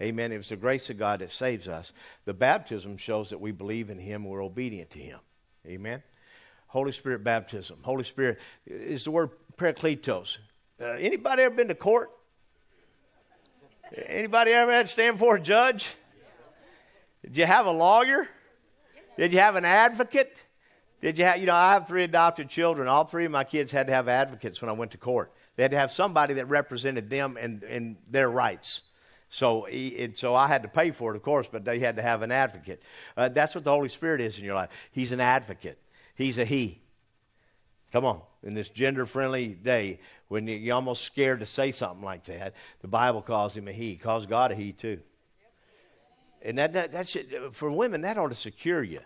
Speaker 1: Amen. It's the grace of God that saves us. The baptism shows that we believe in Him, we're obedient to Him. Amen. Holy Spirit baptism. Holy Spirit is the word parakletos. Uh, anybody ever been to court? Anybody ever had to stand before a judge? Did you have a lawyer? Did you have an advocate? Did you have, you know, I have three adopted children. All three of my kids had to have advocates when I went to court. They had to have somebody that represented them and, and their rights. So, it, so I had to pay for it, of course, but they had to have an advocate. Uh, that's what the Holy Spirit is in your life. He's an advocate. He's a he. Come on, in this gender friendly day, when you- you're almost scared to say something like that, the Bible calls him a he, calls God a he too. And that, that, that should, for women, that ought to secure you.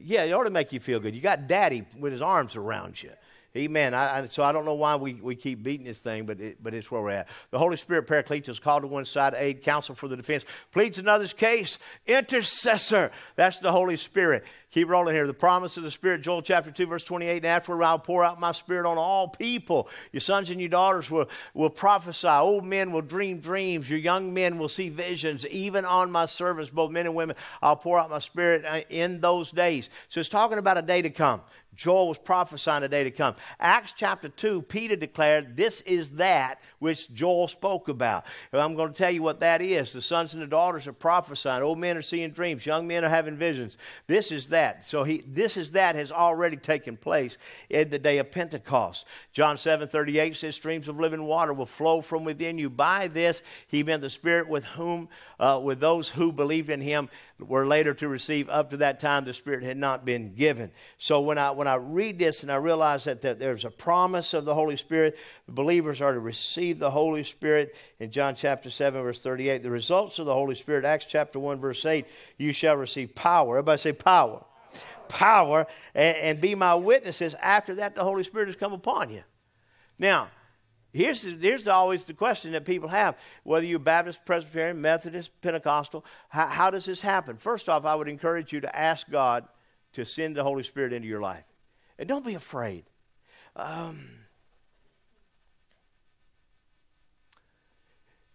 Speaker 1: Yeah, it ought to make you feel good. You got daddy with his arms around you. Amen. I, I, so I don't know why we, we keep beating this thing, but, it, but it's where we're at. The Holy Spirit Paracletus called to one side, aid, counsel for the defense, pleads another's case, intercessor. That's the Holy Spirit. Keep rolling here. The promise of the Spirit, Joel chapter 2, verse 28, and afterward I'll pour out my Spirit on all people. Your sons and your daughters will, will prophesy. Old men will dream dreams. Your young men will see visions. Even on my servants, both men and women, I'll pour out my Spirit uh, in those days. So it's talking about a day to come. Joel was prophesying a day to come. Acts chapter 2, Peter declared, This is that which Joel spoke about. And I'm going to tell you what that is. The sons and the daughters are prophesying. Old men are seeing dreams. Young men are having visions. This is that. So he, this is that has already taken place in the day of Pentecost. John 7 38 says, Streams of living water will flow from within you. By this, he meant the Spirit with whom, uh, with those who believed in him were later to receive. Up to that time, the Spirit had not been given. So when I, when I read this and I realize that, that there's a promise of the Holy Spirit, believers are to receive the Holy Spirit in John chapter 7, verse 38. The results of the Holy Spirit, Acts chapter 1, verse 8, you shall receive power. Everybody say power. Power and, and be my witnesses. After that, the Holy Spirit has come upon you. Now, Here's, here's always the question that people have whether you're Baptist, Presbyterian, Methodist, Pentecostal, how, how does this happen? First off, I would encourage you to ask God to send the Holy Spirit into your life. And don't be afraid. Um,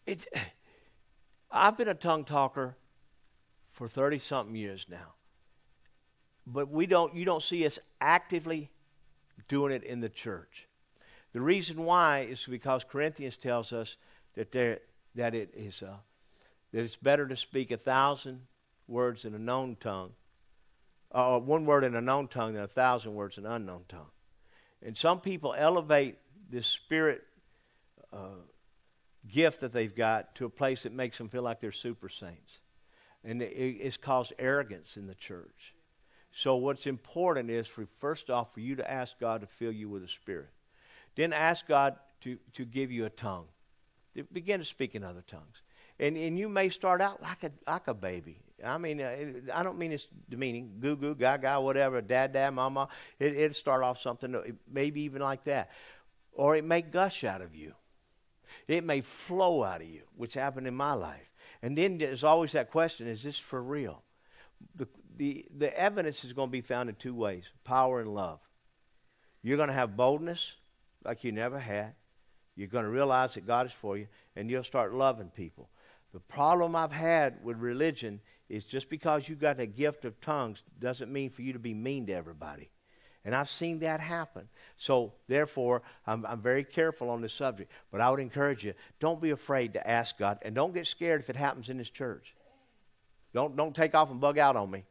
Speaker 1: it's, I've been a tongue talker for 30 something years now. But we don't, you don't see us actively doing it in the church. The reason why is because Corinthians tells us that there that it is uh, that it's better to speak a thousand words in a known tongue, uh, one word in a known tongue than a thousand words in an unknown tongue. And some people elevate this spirit uh, gift that they've got to a place that makes them feel like they're super saints. And it, it's caused arrogance in the church. So, what's important is for first off, for you to ask God to fill you with the Spirit. Then ask God to, to give you a tongue. Begin to speak in other tongues. And, and you may start out like a, like a baby. I mean, uh, I don't mean it's demeaning. Goo goo, gaga, whatever, dad, dad, mama. It, it'll start off something, maybe even like that. Or it may gush out of you. It may flow out of you, which happened in my life. And then there's always that question is this for real? The, the, the evidence is going to be found in two ways power and love. You're going to have boldness like you never had. You're going to realize that God is for you, and you'll start loving people. The problem I've had with religion is just because you got a gift of tongues doesn't mean for you to be mean to everybody. And I've seen that happen. So, therefore, I'm, I'm, very careful on this subject. But I would encourage you don't be afraid to ask God, and don't get scared if it happens in this church. Don't, don't take off and bug out on me.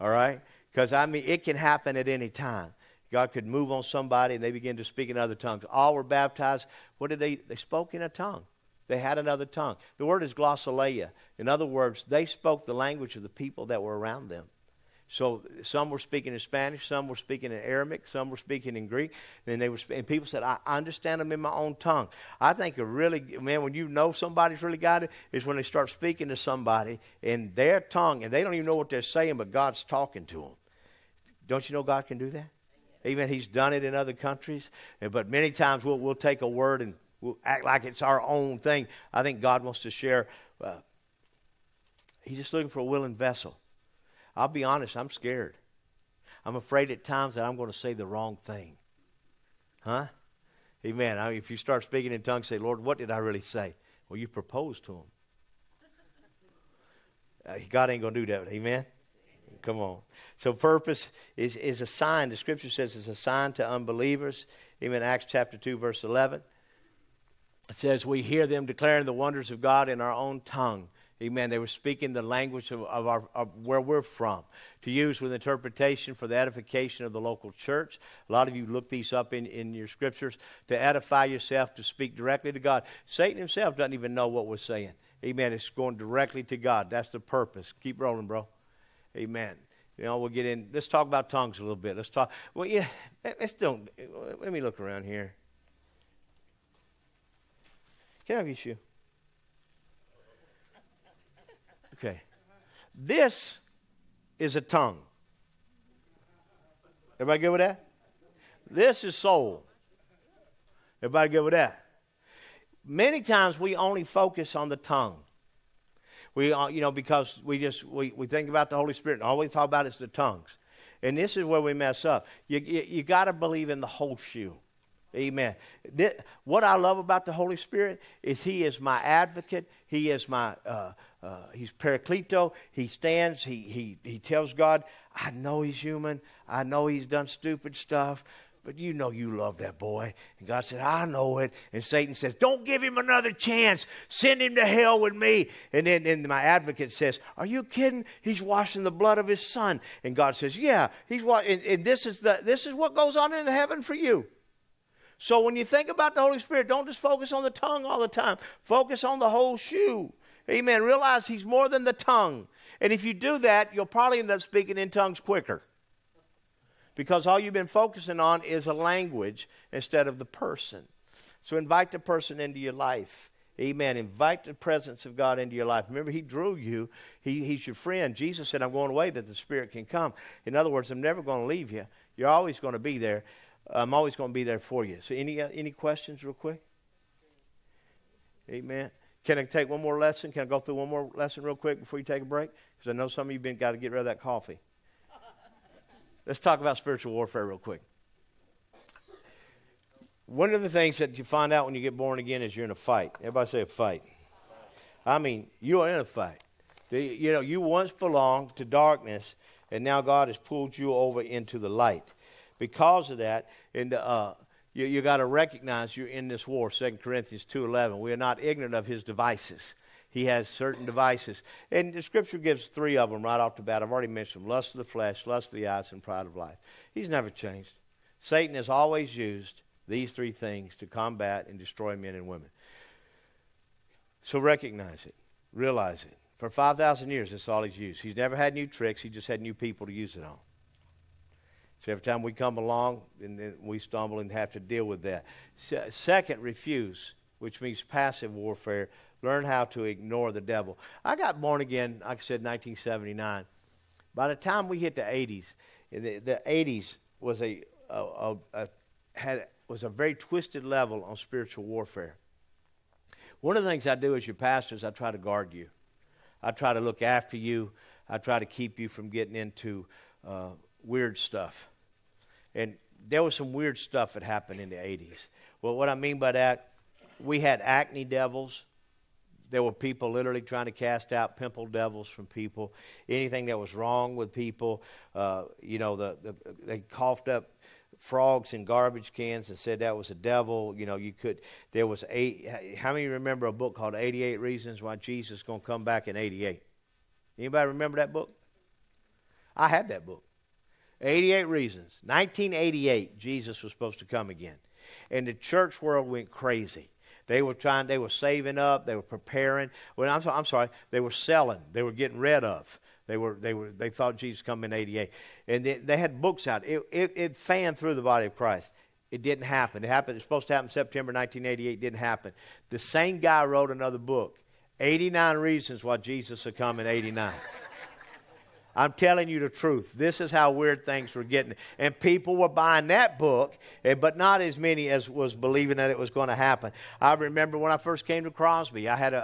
Speaker 1: All right? Because, I mean, it can happen at any time. God could move on somebody and they begin to speak in other tongues. All were baptized. What did they? They spoke in a tongue. They had another tongue. The word is glossolalia. In other words, they spoke the language of the people that were around them. So some were speaking in Spanish, some were speaking in Aramaic, some were speaking in Greek. And they were, and people said, "I understand them in my own tongue." I think a really man, when you know somebody's really got it, is when they start speaking to somebody in their tongue, and they don't even know what they're saying, but God's talking to them. Don't you know God can do that? Even He's done it in other countries. But many times we'll, we'll take a word and we'll act like it's our own thing. I think God wants to share. Uh, he's just looking for a willing vessel. I'll be honest, I'm scared. I'm afraid at times that I'm going to say the wrong thing. Huh? Amen. I mean, if you start speaking in tongues, say, Lord, what did I really say? Well, you proposed to him. Uh, God ain't going to do that. Amen? Come on. So, purpose is, is a sign. The scripture says it's a sign to unbelievers. Even Acts chapter 2, verse 11. It says, We hear them declaring the wonders of God in our own tongue. Amen. They were speaking the language of, of, our, of where we're from to use with interpretation for the edification of the local church. A lot of you look these up in, in your scriptures to edify yourself, to speak directly to God. Satan himself doesn't even know what we're saying. Amen. It's going directly to God. That's the purpose. Keep rolling, bro. Amen. You know, we'll get in. Let's talk about tongues a little bit. Let's talk. Well, yeah, let's don't. Let me look around here. Can I have your shoe? Okay. This is a tongue. Everybody good with that? This is soul. Everybody good with that? Many times we only focus on the tongue. We, uh, you know, because we just we, we think about the Holy Spirit and all we talk about is the tongues. And this is where we mess up. You, you, you got to believe in the whole shoe. Amen. This, what I love about the Holy Spirit is He is my advocate. He is my, uh, uh, He's Paracleto. He stands, he, he, he tells God, I know He's human. I know He's done stupid stuff, but you know you love that boy. And God said, I know it. And Satan says, Don't give him another chance. Send him to hell with me. And then and my advocate says, Are you kidding? He's washing the blood of his son. And God says, Yeah, he's wa- and, and this is the this is what goes on in heaven for you. So when you think about the Holy Spirit, don't just focus on the tongue all the time. Focus on the whole shoe. Amen. Realize he's more than the tongue. And if you do that, you'll probably end up speaking in tongues quicker because all you've been focusing on is a language instead of the person. So invite the person into your life. Amen. Invite the presence of God into your life. Remember, He drew you. He, he's your friend. Jesus said, I'm going away that the Spirit can come. In other words, I'm never going to leave you. You're always going to be there. I'm always going to be there for you. So, any, uh, any questions, real quick? Amen. Can I take one more lesson? Can I go through one more lesson real quick before you take a break? Because I know some of you have got to get rid of that coffee. Let's talk about spiritual warfare real quick. One of the things that you find out when you get born again is you're in a fight. Everybody say a fight. I mean, you are in a fight. You know, you once belonged to darkness, and now God has pulled you over into the light. Because of that, and uh, you, you got to recognize you're in this war. 2 Corinthians 2.11. We are not ignorant of his devices. He has certain devices. And the scripture gives three of them right off the bat. I've already mentioned them lust of the flesh, lust of the eyes, and pride of life. He's never changed. Satan has always used these three things to combat and destroy men and women. So recognize it, realize it. For 5,000 years, that's all he's used. He's never had new tricks, he just had new people to use it on. So every time we come along, and then we stumble and have to deal with that. Second, refuse, which means passive warfare. Learn how to ignore the devil. I got born again, like I said, 1979. By the time we hit the 80s, the, the 80s was a, a, a, a had was a very twisted level on spiritual warfare. One of the things I do as your pastor is I try to guard you. I try to look after you. I try to keep you from getting into uh, weird stuff. And there was some weird stuff that happened in the 80s. Well, what I mean by that, we had acne devils. There were people literally trying to cast out pimple devils from people. Anything that was wrong with people, uh, you know, the, the, they coughed up frogs in garbage cans and said that was a devil. You know, you could. There was eight. How many remember a book called 88 Reasons Why Jesus is going to come back in 88? Anybody remember that book? I had that book. 88 Reasons. 1988, Jesus was supposed to come again. And the church world went crazy. They were trying, they were saving up, they were preparing. Well, I'm, I'm sorry, they were selling, they were getting rid of. They were they were they thought Jesus come in '88, and they, they had books out. It, it, it fanned through the body of Christ. It didn't happen. It happened. It's supposed to happen September 1988. Didn't happen. The same guy wrote another book, 89 Reasons Why Jesus would come in '89. I'm telling you the truth. This is how weird things were getting. And people were buying that book, eh, but not as many as was believing that it was going to happen. I remember when I first came to Crosby, I had a,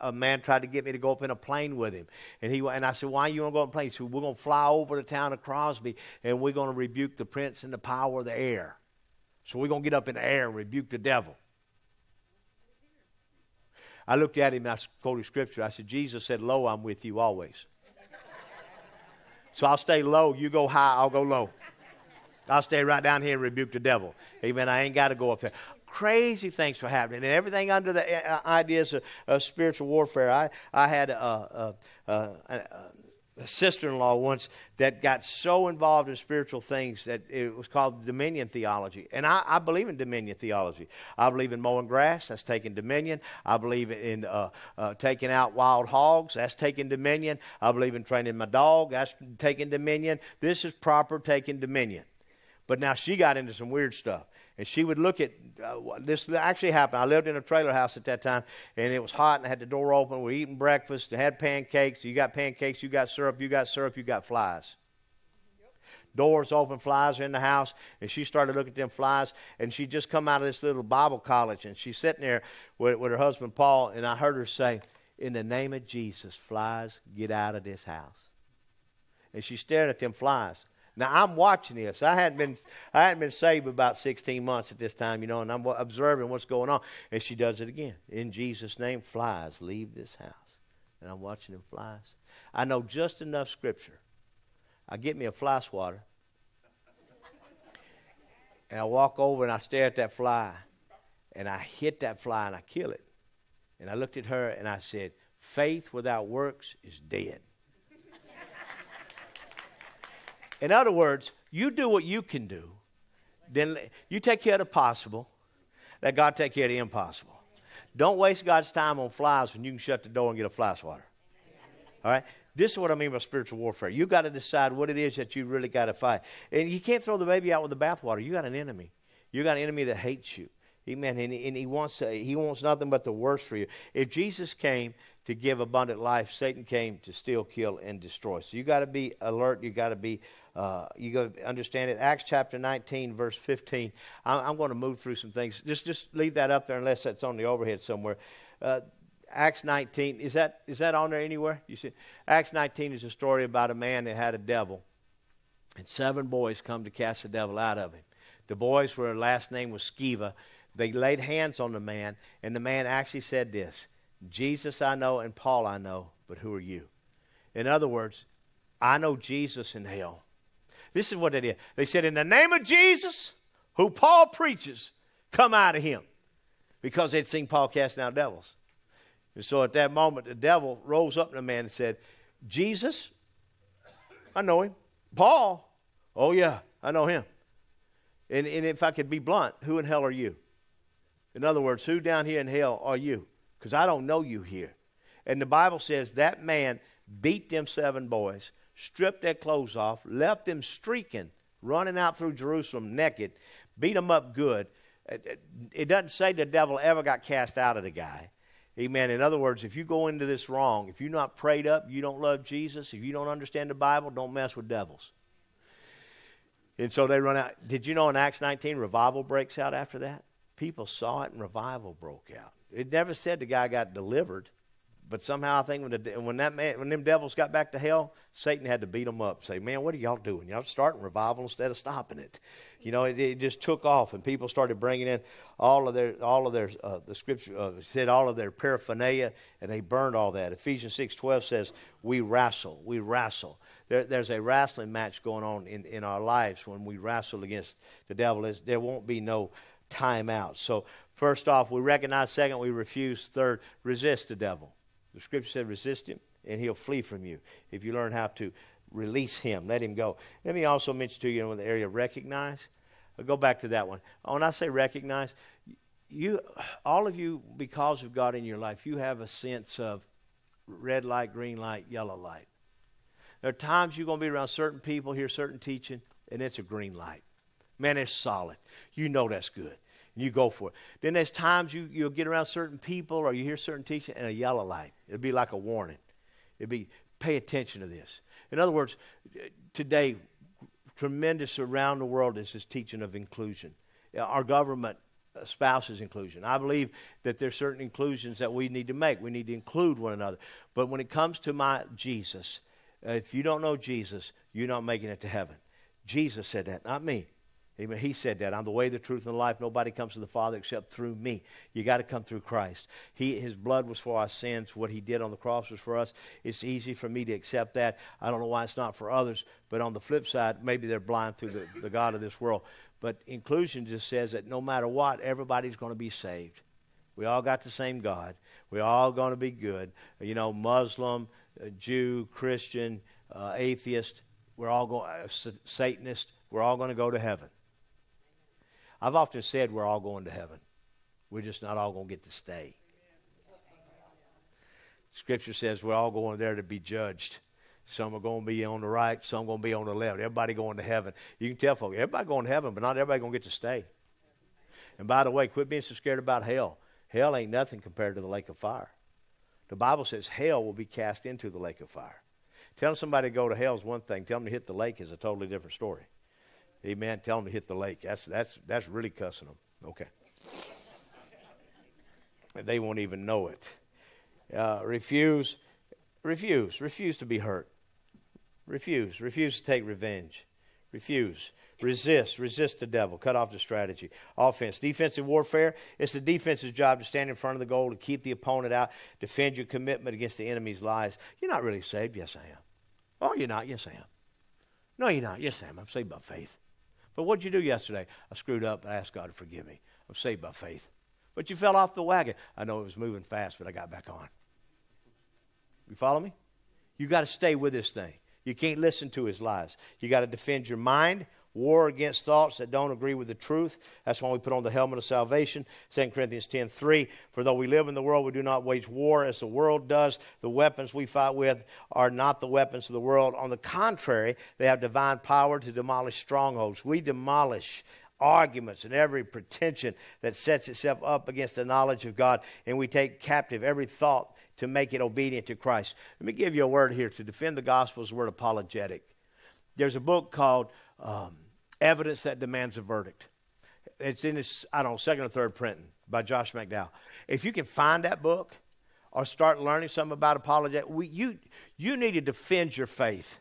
Speaker 1: a, a man try to get me to go up in a plane with him. And, he, and I said, Why you want to go in a plane? He said, We're going to fly over the town of Crosby and we're going to rebuke the prince and the power of the air. So we're going to get up in the air and rebuke the devil. I looked at him and I quoted scripture. I said, Jesus said, Lo, I'm with you always. So I'll stay low. You go high, I'll go low. I'll stay right down here and rebuke the devil. Amen. I ain't got to go up there. Crazy things were happening, and everything under the uh, ideas of, of spiritual warfare. I, I had a, a a sister-in-law once that got so involved in spiritual things that it was called dominion theology. And I, I believe in dominion theology. I believe in mowing grass that's taking dominion. I believe in uh, uh, taking out wild hogs that's taking dominion. I believe in training my dog that's taking dominion. This is proper taking dominion. But now she got into some weird stuff and she would look at uh, this actually happened. I lived in a trailer house at that time, and it was hot, and I had the door open. We were eating breakfast. I had pancakes. You got pancakes, you got syrup, you got syrup, you got flies. Doors open, flies are in the house, and she started looking at them flies. And she just come out of this little Bible college, and she's sitting there with, with her husband Paul, and I heard her say, "In the name of Jesus, flies, get out of this house." And she's staring at them flies. Now I'm watching this. I hadn't been I hadn't been saved about 16 months at this time, you know, and I'm observing what's going on. And she does it again. In Jesus' name, flies leave this house. And I'm watching them flies. I know just enough scripture. I get me a fly swatter. And I walk over and I stare at that fly. And I hit that fly and I kill it. And I looked at her and I said, Faith without works is dead. In other words, you do what you can do, then you take care of the possible, let God take care of the impossible. Don't waste God's time on flies when you can shut the door and get a fly swatter. All right? This is what I mean by spiritual warfare. You got to decide what it is that you really got to fight. And you can't throw the baby out with the bathwater. You got an enemy. You got an enemy that hates you. Amen. And, and he wants uh, he wants nothing but the worst for you. If Jesus came to give abundant life, Satan came to steal, kill, and destroy. So you got to be alert. You got to be uh, you go understand it. Acts chapter 19, verse 15. I'm, I'm, going to move through some things. Just just leave that up there unless that's on the overhead somewhere. Uh, Acts 19 is that is that on there anywhere? You see, Acts 19 is a story about a man that had a devil, and seven boys come to cast the devil out of him. The boys were last name was Sceva. They laid hands on the man, and the man actually said this: "Jesus I know, and Paul I know, but who are you?" In other words, I know Jesus in hell. This is what they did. They said, In the name of Jesus, who Paul preaches, come out of him. Because they'd seen Paul casting out devils. And so at that moment, the devil rose up to the man and said, Jesus, I know him. Paul, oh yeah, I know him. And, and if I could be blunt, who in hell are you? In other words, who down here in hell are you? Because I don't know you here. And the Bible says that man beat them seven boys, stripped their clothes off, left them streaking, running out through Jerusalem naked, beat them up good. Uh, uh, it doesn't say the devil ever got cast out of the guy. Amen. In other words, if you go into this wrong, if you're not prayed up, you don't love Jesus, if you don't understand the Bible, don't mess with devils. And so they run out. Did you know in Acts 19, revival breaks out after that? People saw it and revival broke out. It never said the guy got delivered. But somehow I think when, the, when that man, when them devils got back to hell, Satan had to beat them up. Say, man, what are y'all doing? Y'all starting revival instead of stopping it. You know, it, it just took off, and people started bringing in all of their, all of their, uh, the scripture uh, said all of their paraphernalia, and they burned all that. Ephesians six twelve says, we wrestle, we wrestle. There, there's a wrestling match going on in, in our lives when we wrestle against the devil. It's, there won't be no time out. So first off, we recognize. Second, we refuse. Third, resist the devil. The scripture said, resist him, and he'll flee from you if you learn how to release him, let him go. Let me also mention to you in the area of recognize. I'll go back to that one. When I say recognize, you, all of you, because of God in your life, you have a sense of red light, green light, yellow light. There are times you're going to be around certain people, hear certain teaching, and it's a green light. Man, it's solid. You know that's good you go for it. Then there's times you, you'll get around certain people or you hear certain teaching and a yellow light. It'll be like a warning. It'll be, pay attention to this. In other words, today, tremendous around the world is this teaching of inclusion. Our government espouses inclusion. I believe that there's certain inclusions that we need to make. We need to include one another. But when it comes to my Jesus, if you don't know Jesus, you're not making it to heaven. Jesus said that, not me. Amen. He said that. I'm the way, the truth, and the life. Nobody comes to the Father except through me. You got to come through Christ. He, his blood was for our sins. What he did on the cross was for us. It's easy for me to accept that. I don't know why it's not for others. But on the flip side, maybe they're blind through the, the God of this world. But inclusion just says that no matter what, everybody's going to be saved. We all got the same God. We're all going to be good. You know, Muslim, uh, Jew, Christian, uh, atheist. We're all going, uh, Satanist. We're all going to go to heaven. I've often said we're all going to heaven. We're just not all going to get to stay. Scripture says we're all going there to be judged. Some are going to be on the right, some are going to be on the left. Everybody going to heaven. You can tell folks, everybody going to heaven, but not everybody going to get to stay. And by the way, quit being so scared about hell. Hell ain't nothing compared to the lake of fire. The Bible says hell will be cast into the lake of fire. Telling somebody to go to hell is one thing. Tell them to hit the lake is a totally different story. Amen. Tell them to hit the lake. That's, that's, that's really cussing them. Okay. they won't even know it. Uh, refuse, refuse, refuse to be hurt. Refuse, refuse to take revenge. Refuse. Resist, resist the devil. Cut off the strategy. Offense, defensive warfare. It's the defense's job to stand in front of the goal, to keep the opponent out, defend your commitment against the enemy's lies. You're not really saved. Yes, I am. Oh, you're not. Yes, I am. No, you're not. Yes, I am. I'm saved by faith. But what'd you do yesterday? I screwed up. I asked God to forgive me. I'm saved by faith. But you fell off the wagon. I know it was moving fast, but I got back on. You follow me? You got to stay with this thing. You can't listen to his lies. You got to defend your mind war against thoughts that don't agree with the truth. That's why we put on the helmet of salvation. 2 Corinthians 10 3. For though we live in the world, we do not wage war as the world does. The weapons we fight with are not the weapons of the world. On the contrary, they have divine power to demolish strongholds. We demolish arguments and every pretension that sets itself up against the knowledge of God, and we take captive every thought to make it obedient to Christ. Let me give you a word here to defend the gospel is word apologetic. There's a book called um, Evidence That Demands a Verdict. It's in this, I don't know, second or third printing by Josh McDowell. If you can find that book or start learning something about apologetics, you, you need to defend your faith.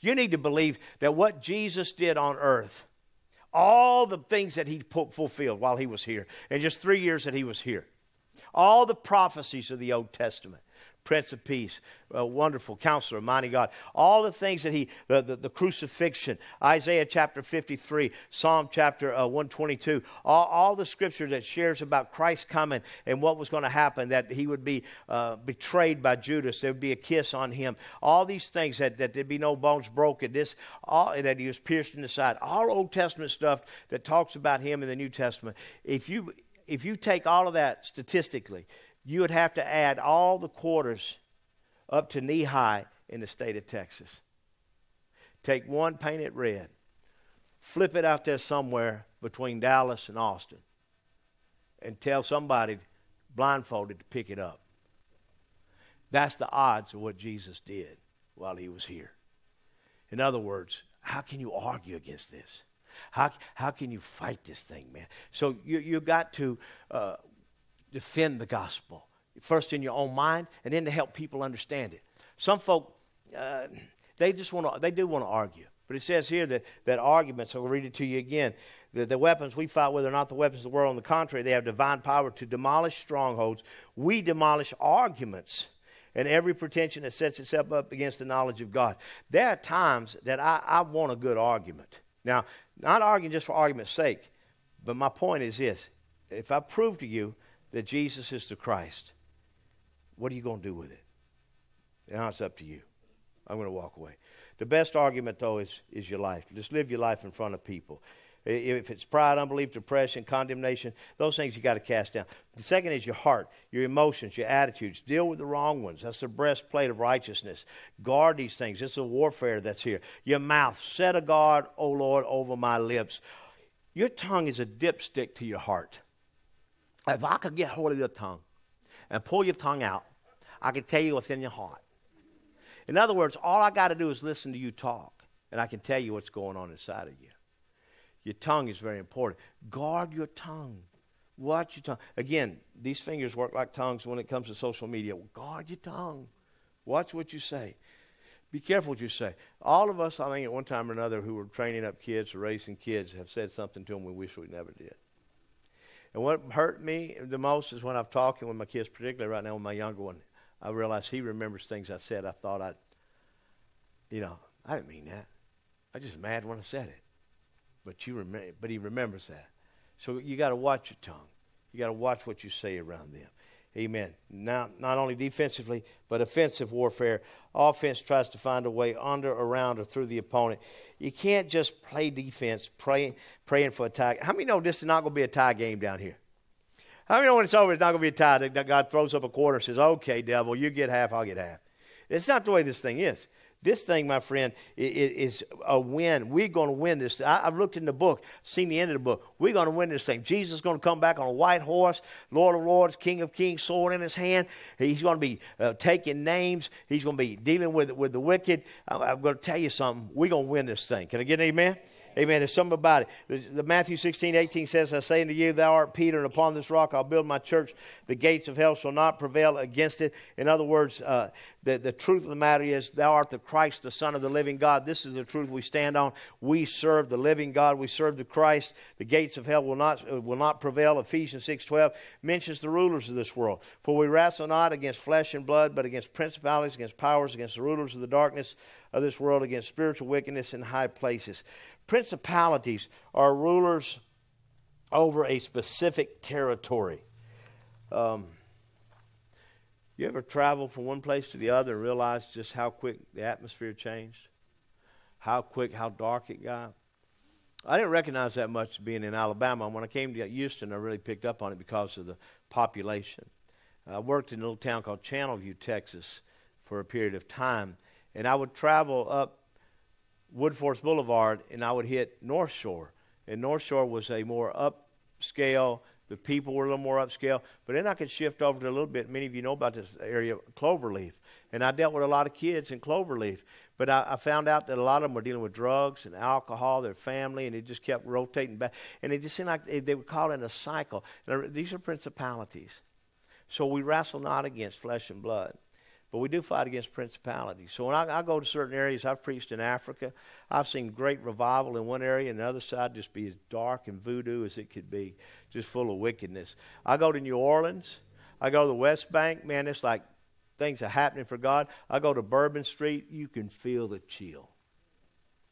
Speaker 1: You need to believe that what Jesus did on earth, all the things that he fulfilled while he was here, in just three years that he was here, all the prophecies of the Old Testament, Prince of Peace, wonderful counselor, mighty God. All the things that he, the, the, the crucifixion, Isaiah chapter 53, Psalm chapter uh, 122, all, all the scripture that shares about Christ coming and what was going to happen, that he would be uh, betrayed by Judas, there would be a kiss on him. All these things, that, that there'd be no bones broken, this, all, that he was pierced in the side. All Old Testament stuff that talks about him in the New Testament. If you, if you take all of that statistically, you would have to add all the quarters up to knee high in the state of Texas. Take one, paint it red, flip it out there somewhere between Dallas and Austin, and tell somebody blindfolded to pick it up. That's the odds of what Jesus did while he was here. In other words, how can you argue against this? How, how can you fight this thing, man? So you, you got to uh, defend the gospel, first in your own mind, and then to help people understand it. Some folk, uh, they just want to, they do want to argue. But it says here that, that arguments, I'll read it to you again. The, the weapons we fight with are not the weapons of the world. On the contrary, they have divine power to demolish strongholds. We demolish arguments and every pretension that sets itself up against the knowledge of God. There are times that I, I want a good argument. Now, not arguing just for argument's sake, but my point is this if I prove to you that Jesus is the Christ, what are you going to do with it? Now it's up to you. I'm going to walk away. The best argument, though, is, is your life. Just live your life in front of people. If it's pride, unbelief, depression, condemnation, those things you got to cast down. The second is your heart, your emotions, your attitudes. Deal with the wrong ones. That's the breastplate of righteousness. Guard these things. It's a warfare that's here. Your mouth, set a guard, O Lord, over my lips. Your tongue is a dipstick to your heart. If I could get hold of your tongue and pull your tongue out, I could tell you what's in your heart. In other words, all I got to do is listen to you talk, and I can tell you what's going on inside of you. Your tongue is very important. Guard your tongue. Watch your tongue. Again, these fingers work like tongues when it comes to social media. Guard your tongue. Watch what you say. Be careful what you say. All of us, I think, at one time or another, who were training up kids or raising kids, have said something to them we wish we never did. And what hurt me the most is when I'm talking with my kids, particularly right now with my younger one. I realize he remembers things I said. I thought I, you know, I didn't mean that. I just mad when I said it. But you remember, but he remembers that. So you got to watch your tongue. You got to watch what you say around them. Amen. Now, not only defensively, but offensive warfare. Offense tries to find a way under, around, or through the opponent. You can't just play defense, praying, praying for a tie. How many know this is not going to be a tie game down here? How many know when it's over, it's not going to be a tie? God throws up a quarter and says, "Okay, devil, you get half, I'll get half." It's not the way this thing is. This thing, my friend, is a win. We're going to win this. I've looked in the book, seen the end of the book. We're going to win this thing. Jesus is going to come back on a white horse, Lord of Lords, King of Kings, sword in his hand. He's going to be uh, taking names. He's going to be dealing with, with the wicked. I'm going to tell you something. We're going to win this thing. Can I get an amen? Amen. There's something about it. The Matthew 16, 18 says, I say unto you, thou art Peter, and upon this rock I'll build my church. The gates of hell shall not prevail against it. In other words, uh, the, the truth of the matter is, thou art the Christ, the Son of the living God. This is the truth we stand on. We serve the living God. We serve the Christ. The gates of hell will not, uh, will not prevail. Ephesians 6, 12 mentions the rulers of this world. For we wrestle not against flesh and blood, but against principalities, against powers, against the rulers of the darkness of this world, against spiritual wickedness in high places. Principalities are rulers over a specific territory. Um, you ever travel from one place to the other and realize just how quick the atmosphere changed? How quick, how dark it got? I didn't recognize that much being in Alabama. When I came to Houston, I really picked up on it because of the population. I worked in a little town called Channelview, Texas, for a period of time, and I would travel up Woodforest Boulevard, and I would hit North Shore. And North Shore was a more upscale. The people were a little more upscale. But then I could shift over to a little bit. Many of you know about this area, Cloverleaf. And I dealt with a lot of kids in Cloverleaf. But I, I, found out that a lot of them were dealing with drugs and alcohol, their family, and it just kept rotating back. And it just seemed like they, they were caught in a cycle. Now, these are principalities. So we wrestle not against flesh and blood, but we do fight against principalities. So when I, I, go to certain areas, I've preached in Africa. I've seen great revival in one area, and the other side just be as dark and voodoo as it could be, just full of wickedness. I go to New Orleans. I go to the West Bank. Man, it's like things are happening for God. I go to Bourbon Street. You can feel the chill.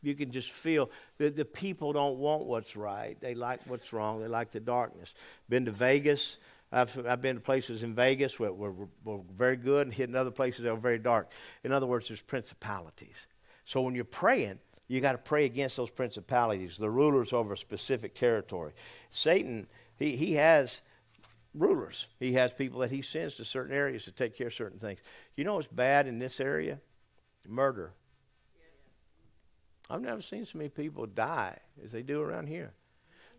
Speaker 1: You can just feel that the people don't want what's right. They like what's wrong. They like the darkness. Been to Vegas. I've, I've been to places in Vegas where were, were very good and hit in other places that were very dark. In other words, there's principalities. So when you're praying, you got to pray against those principalities, the rulers over a specific territory. Satan, he, he has rulers. He has people that he sends to certain areas to take care of certain things. You know what's bad in this area? Murder. I've never seen so many people die as they do around here.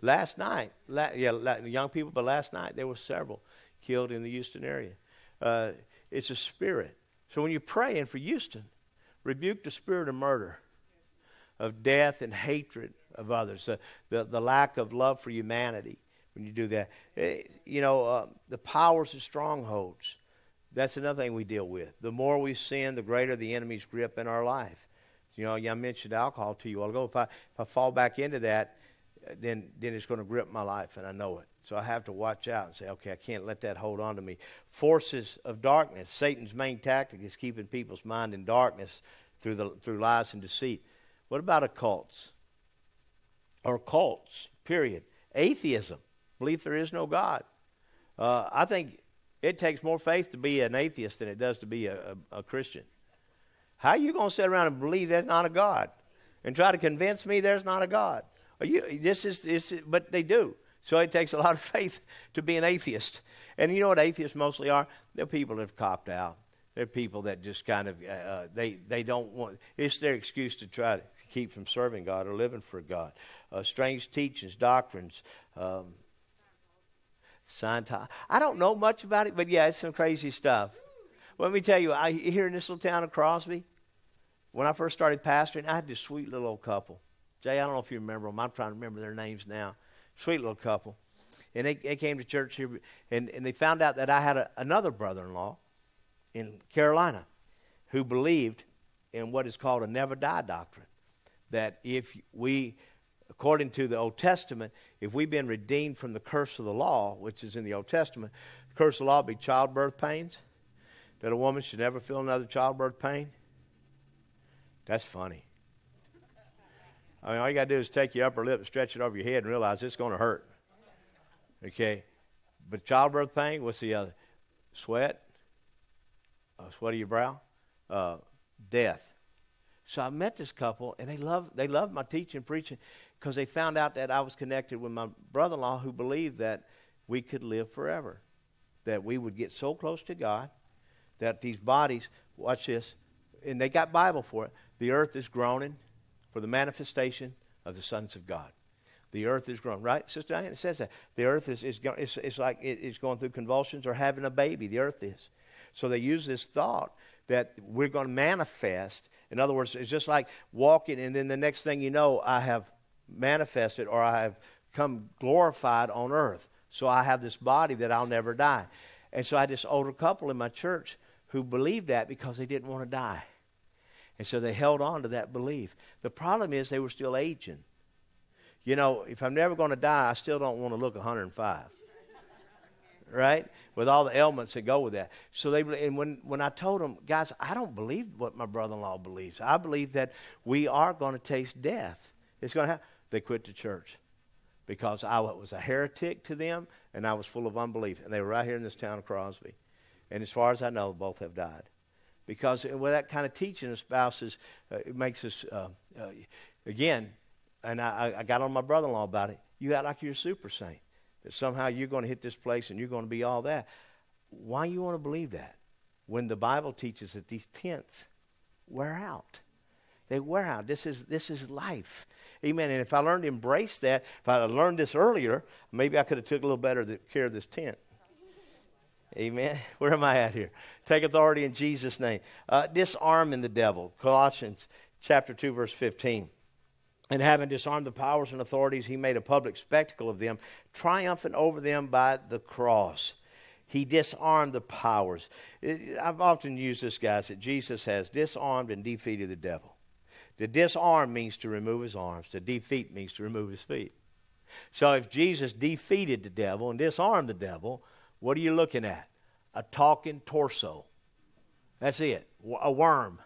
Speaker 1: Last night, la- yeah, la- young people, but last night there were several killed in the Houston area. Uh, it's a spirit. So when you're praying for Houston, rebuke the spirit of murder, of death and hatred of others, the, the, the lack of love for humanity when you do that. Eh, you know, uh, the powers of strongholds. That's another thing we deal with. The more we sin, the greater the enemy's grip in our life. You know, I mentioned alcohol to you a while ago. If I, if I fall back into that, then, then it's going to grip my life, and I know it. So I have to watch out and say, okay, I can't let that hold on to me. Forces of darkness. Satan's main tactic is keeping people's mind in darkness through, the, through lies and deceit. What about occults? Or cults, period. Atheism, belief there is no God. Uh, I think it takes more faith to be an atheist than it does to be a, a, a Christian. How are you going to sit around and believe there's not a God and try to convince me there's not a God? You, this is, this is, but they do. So it takes a lot of faith to be an atheist. And you know what atheists mostly are? They're people that have copped out. They're people that just kind of, uh, uh, they, they don't want, it's their excuse to try to keep from serving God or living for God. Uh, strange teachings, doctrines, um, Scientology. I don't know much about it, but yeah, it's some crazy stuff. let me tell you, I, here in this little town of Crosby, when I first started pastoring, I had this sweet little old couple. Jay, I don't know if you remember them. I'm trying to remember their names now. Sweet little couple. And they, they came to church here, and, and they found out that I had a, another brother in law in Carolina who believed in what is called a never die doctrine. That if we, according to the Old Testament, if we've been redeemed from the curse of the law, which is in the Old Testament, the curse of the law would be childbirth pains, that a woman should never feel another childbirth pain that's funny. I mean, all you got to do is take your upper lip and stretch it over your head and realize it's going to hurt. Okay? But childbirth pain, what's the other? Sweat, uh, sweat of your brow, uh, death. So I met this couple, and they loved, they loved my teaching, preaching, because they found out that I was connected with my brother in law who believed that we could live forever, that we would get so close to God that these bodies, watch this, and they got Bible for it, the earth is groaning for the manifestation of the sons of God. The earth is groaning, right? Sister Diane, it says that. The earth is, is it's, it's like it, it's going through convulsions or having a baby. The earth is. So they use this thought that we're going to manifest. In other words, it's just like walking, and then the next thing you know, I have manifested or I have come glorified on earth. So I have this body that I'll never die. And so I had this older couple in my church who believed that because they didn't want to die. And so they held on to that belief. The problem is they were still aging. You know, if I'm never going to die, I still don't want to look 105. right? With all the ailments that go with that. So they and when when I told them, guys, I don't believe what my brother-in-law believes. I believe that we are going to taste death. It's going to happen. They quit the church because I was a heretic to them and I was full of unbelief. And they were right here in this town of Crosby. And as far as I know, both have died because with that kind of teaching espouses, uh, it makes us, uh, uh, again, and I, I got on my brother in law about it. You act like you're a super saint, that somehow you're going to hit this place and you're going to be all that. Why you want to believe that when the Bible teaches that these tents wear out? They wear out. This is, this is life. Amen. And if I learned to embrace that, if I learned this earlier, maybe I could have took a little better care of this tent. Amen. Where am I at here? Take authority in Jesus' name. Uh, disarming the devil. Colossians chapter 2, verse 15. And having disarmed the powers and authorities, he made a public spectacle of them, triumphant over them by the cross. He disarmed the powers. I've often used this, guys, that Jesus has disarmed and defeated the devil. To disarm means to remove his arms, to defeat means to remove his feet. So if Jesus defeated the devil and disarmed the devil, what are you looking at? A talking torso. That's it. A worm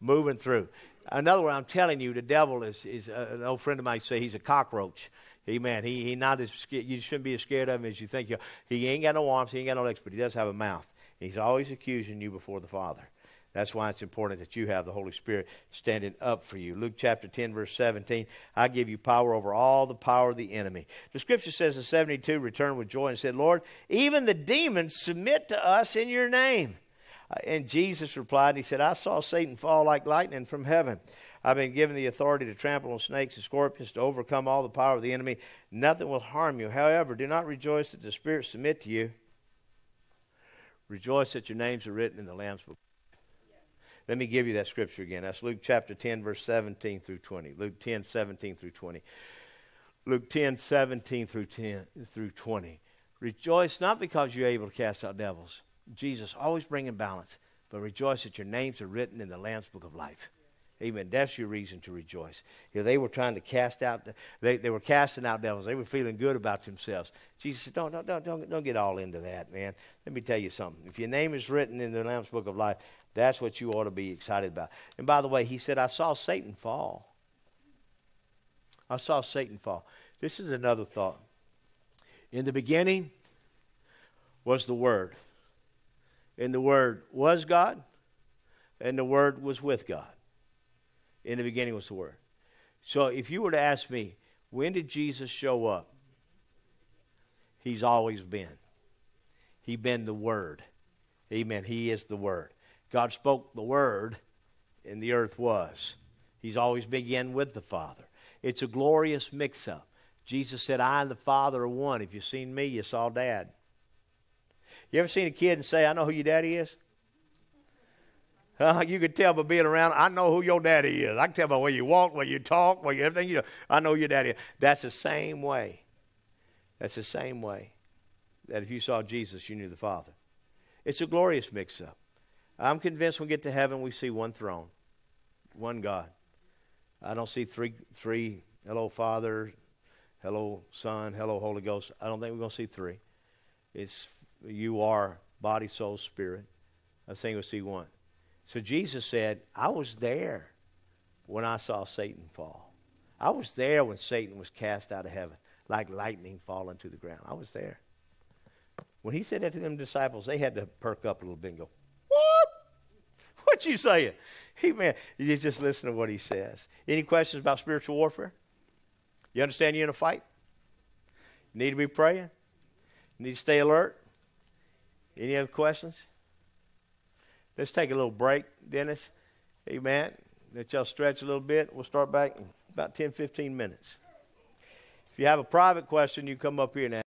Speaker 1: moving through. Another one, I'm telling you, the devil is, is uh, an old friend of mine say he's a cockroach. Amen. He, he not as scared, you shouldn't be as scared of him as you think. You he ain't got no arms, he ain't got no legs, but he does have a mouth. He's always accusing you before the Father. That's why it's important that you have the Holy Spirit standing up for you. Luke chapter 10, verse 17 I give you power over all the power of the enemy. The scripture says in 72 returned with joy and said, Lord, even the demons submit to us in your name. Uh, and Jesus replied, and he said, I saw Satan fall like lightning from heaven. I've been given the authority to trample on snakes and scorpions, to overcome all the power of the enemy. Nothing will harm you. However, do not rejoice that the spirits submit to you. Rejoice that your names are written in the Lamb's book. Let me give you that scripture again. That's Luke chapter 10, verse 17 through 20. Luke 10, 17 through 20. Luke 10, 17 through 10 through 20. Rejoice not because you're able to cast out devils. Jesus always bringing balance, but rejoice that your names are written in the Lamb's book of life. Amen. That's your reason to rejoice. You know, they were trying to cast out, they, they were casting out devils. They were feeling good about themselves. Jesus said, don't, don't, don't, don't, don't get all into that, man. Let me tell you something. If your name is written in the Lamb's Book of Life, that's what you ought to be excited about. And by the way, he said, I saw Satan fall. I saw Satan fall. This is another thought. In the beginning was the Word. And the Word was God, and the Word was with God. In the beginning was the Word. So if you were to ask me, when did Jesus show up? He's always been. He been the Word. Amen. He is the Word. God spoke the Word, and the earth was. He's always began with the Father. It's a glorious mix up. Jesus said, I and the Father are one. If you've seen me, you saw Dad. You ever seen a kid and say, I know who your daddy is? Uh, you could tell by being around. I know who your daddy is. I can tell by where you walk, where you talk, where you everything you know. I know your daddy. That's the same way. That's the same way that if you saw Jesus, you knew the Father. It's a glorious mix up. I'm convinced when we get to heaven, we see one throne, one God. I don't see three, three hello, Father, hello, Son, hello, Holy Ghost. I don't think we're going to see three. It's you are body, soul, spirit. I think we'll see one. So Jesus said, I was there when I saw Satan fall. I was there when Satan was cast out of heaven, like lightning falling to the ground. I was there. When he said that to them disciples, they had to perk up a little bit and go? What you saying? Man, you just listen to what he says. Any questions about spiritual warfare? You understand you're in a fight? You need to be praying? You need to stay alert? Any other questions? Let's take a little break, Dennis. Hey Amen. Let y'all stretch a little bit. We'll start back in about 10, 15 minutes. If you have a private question, you come up here and ask.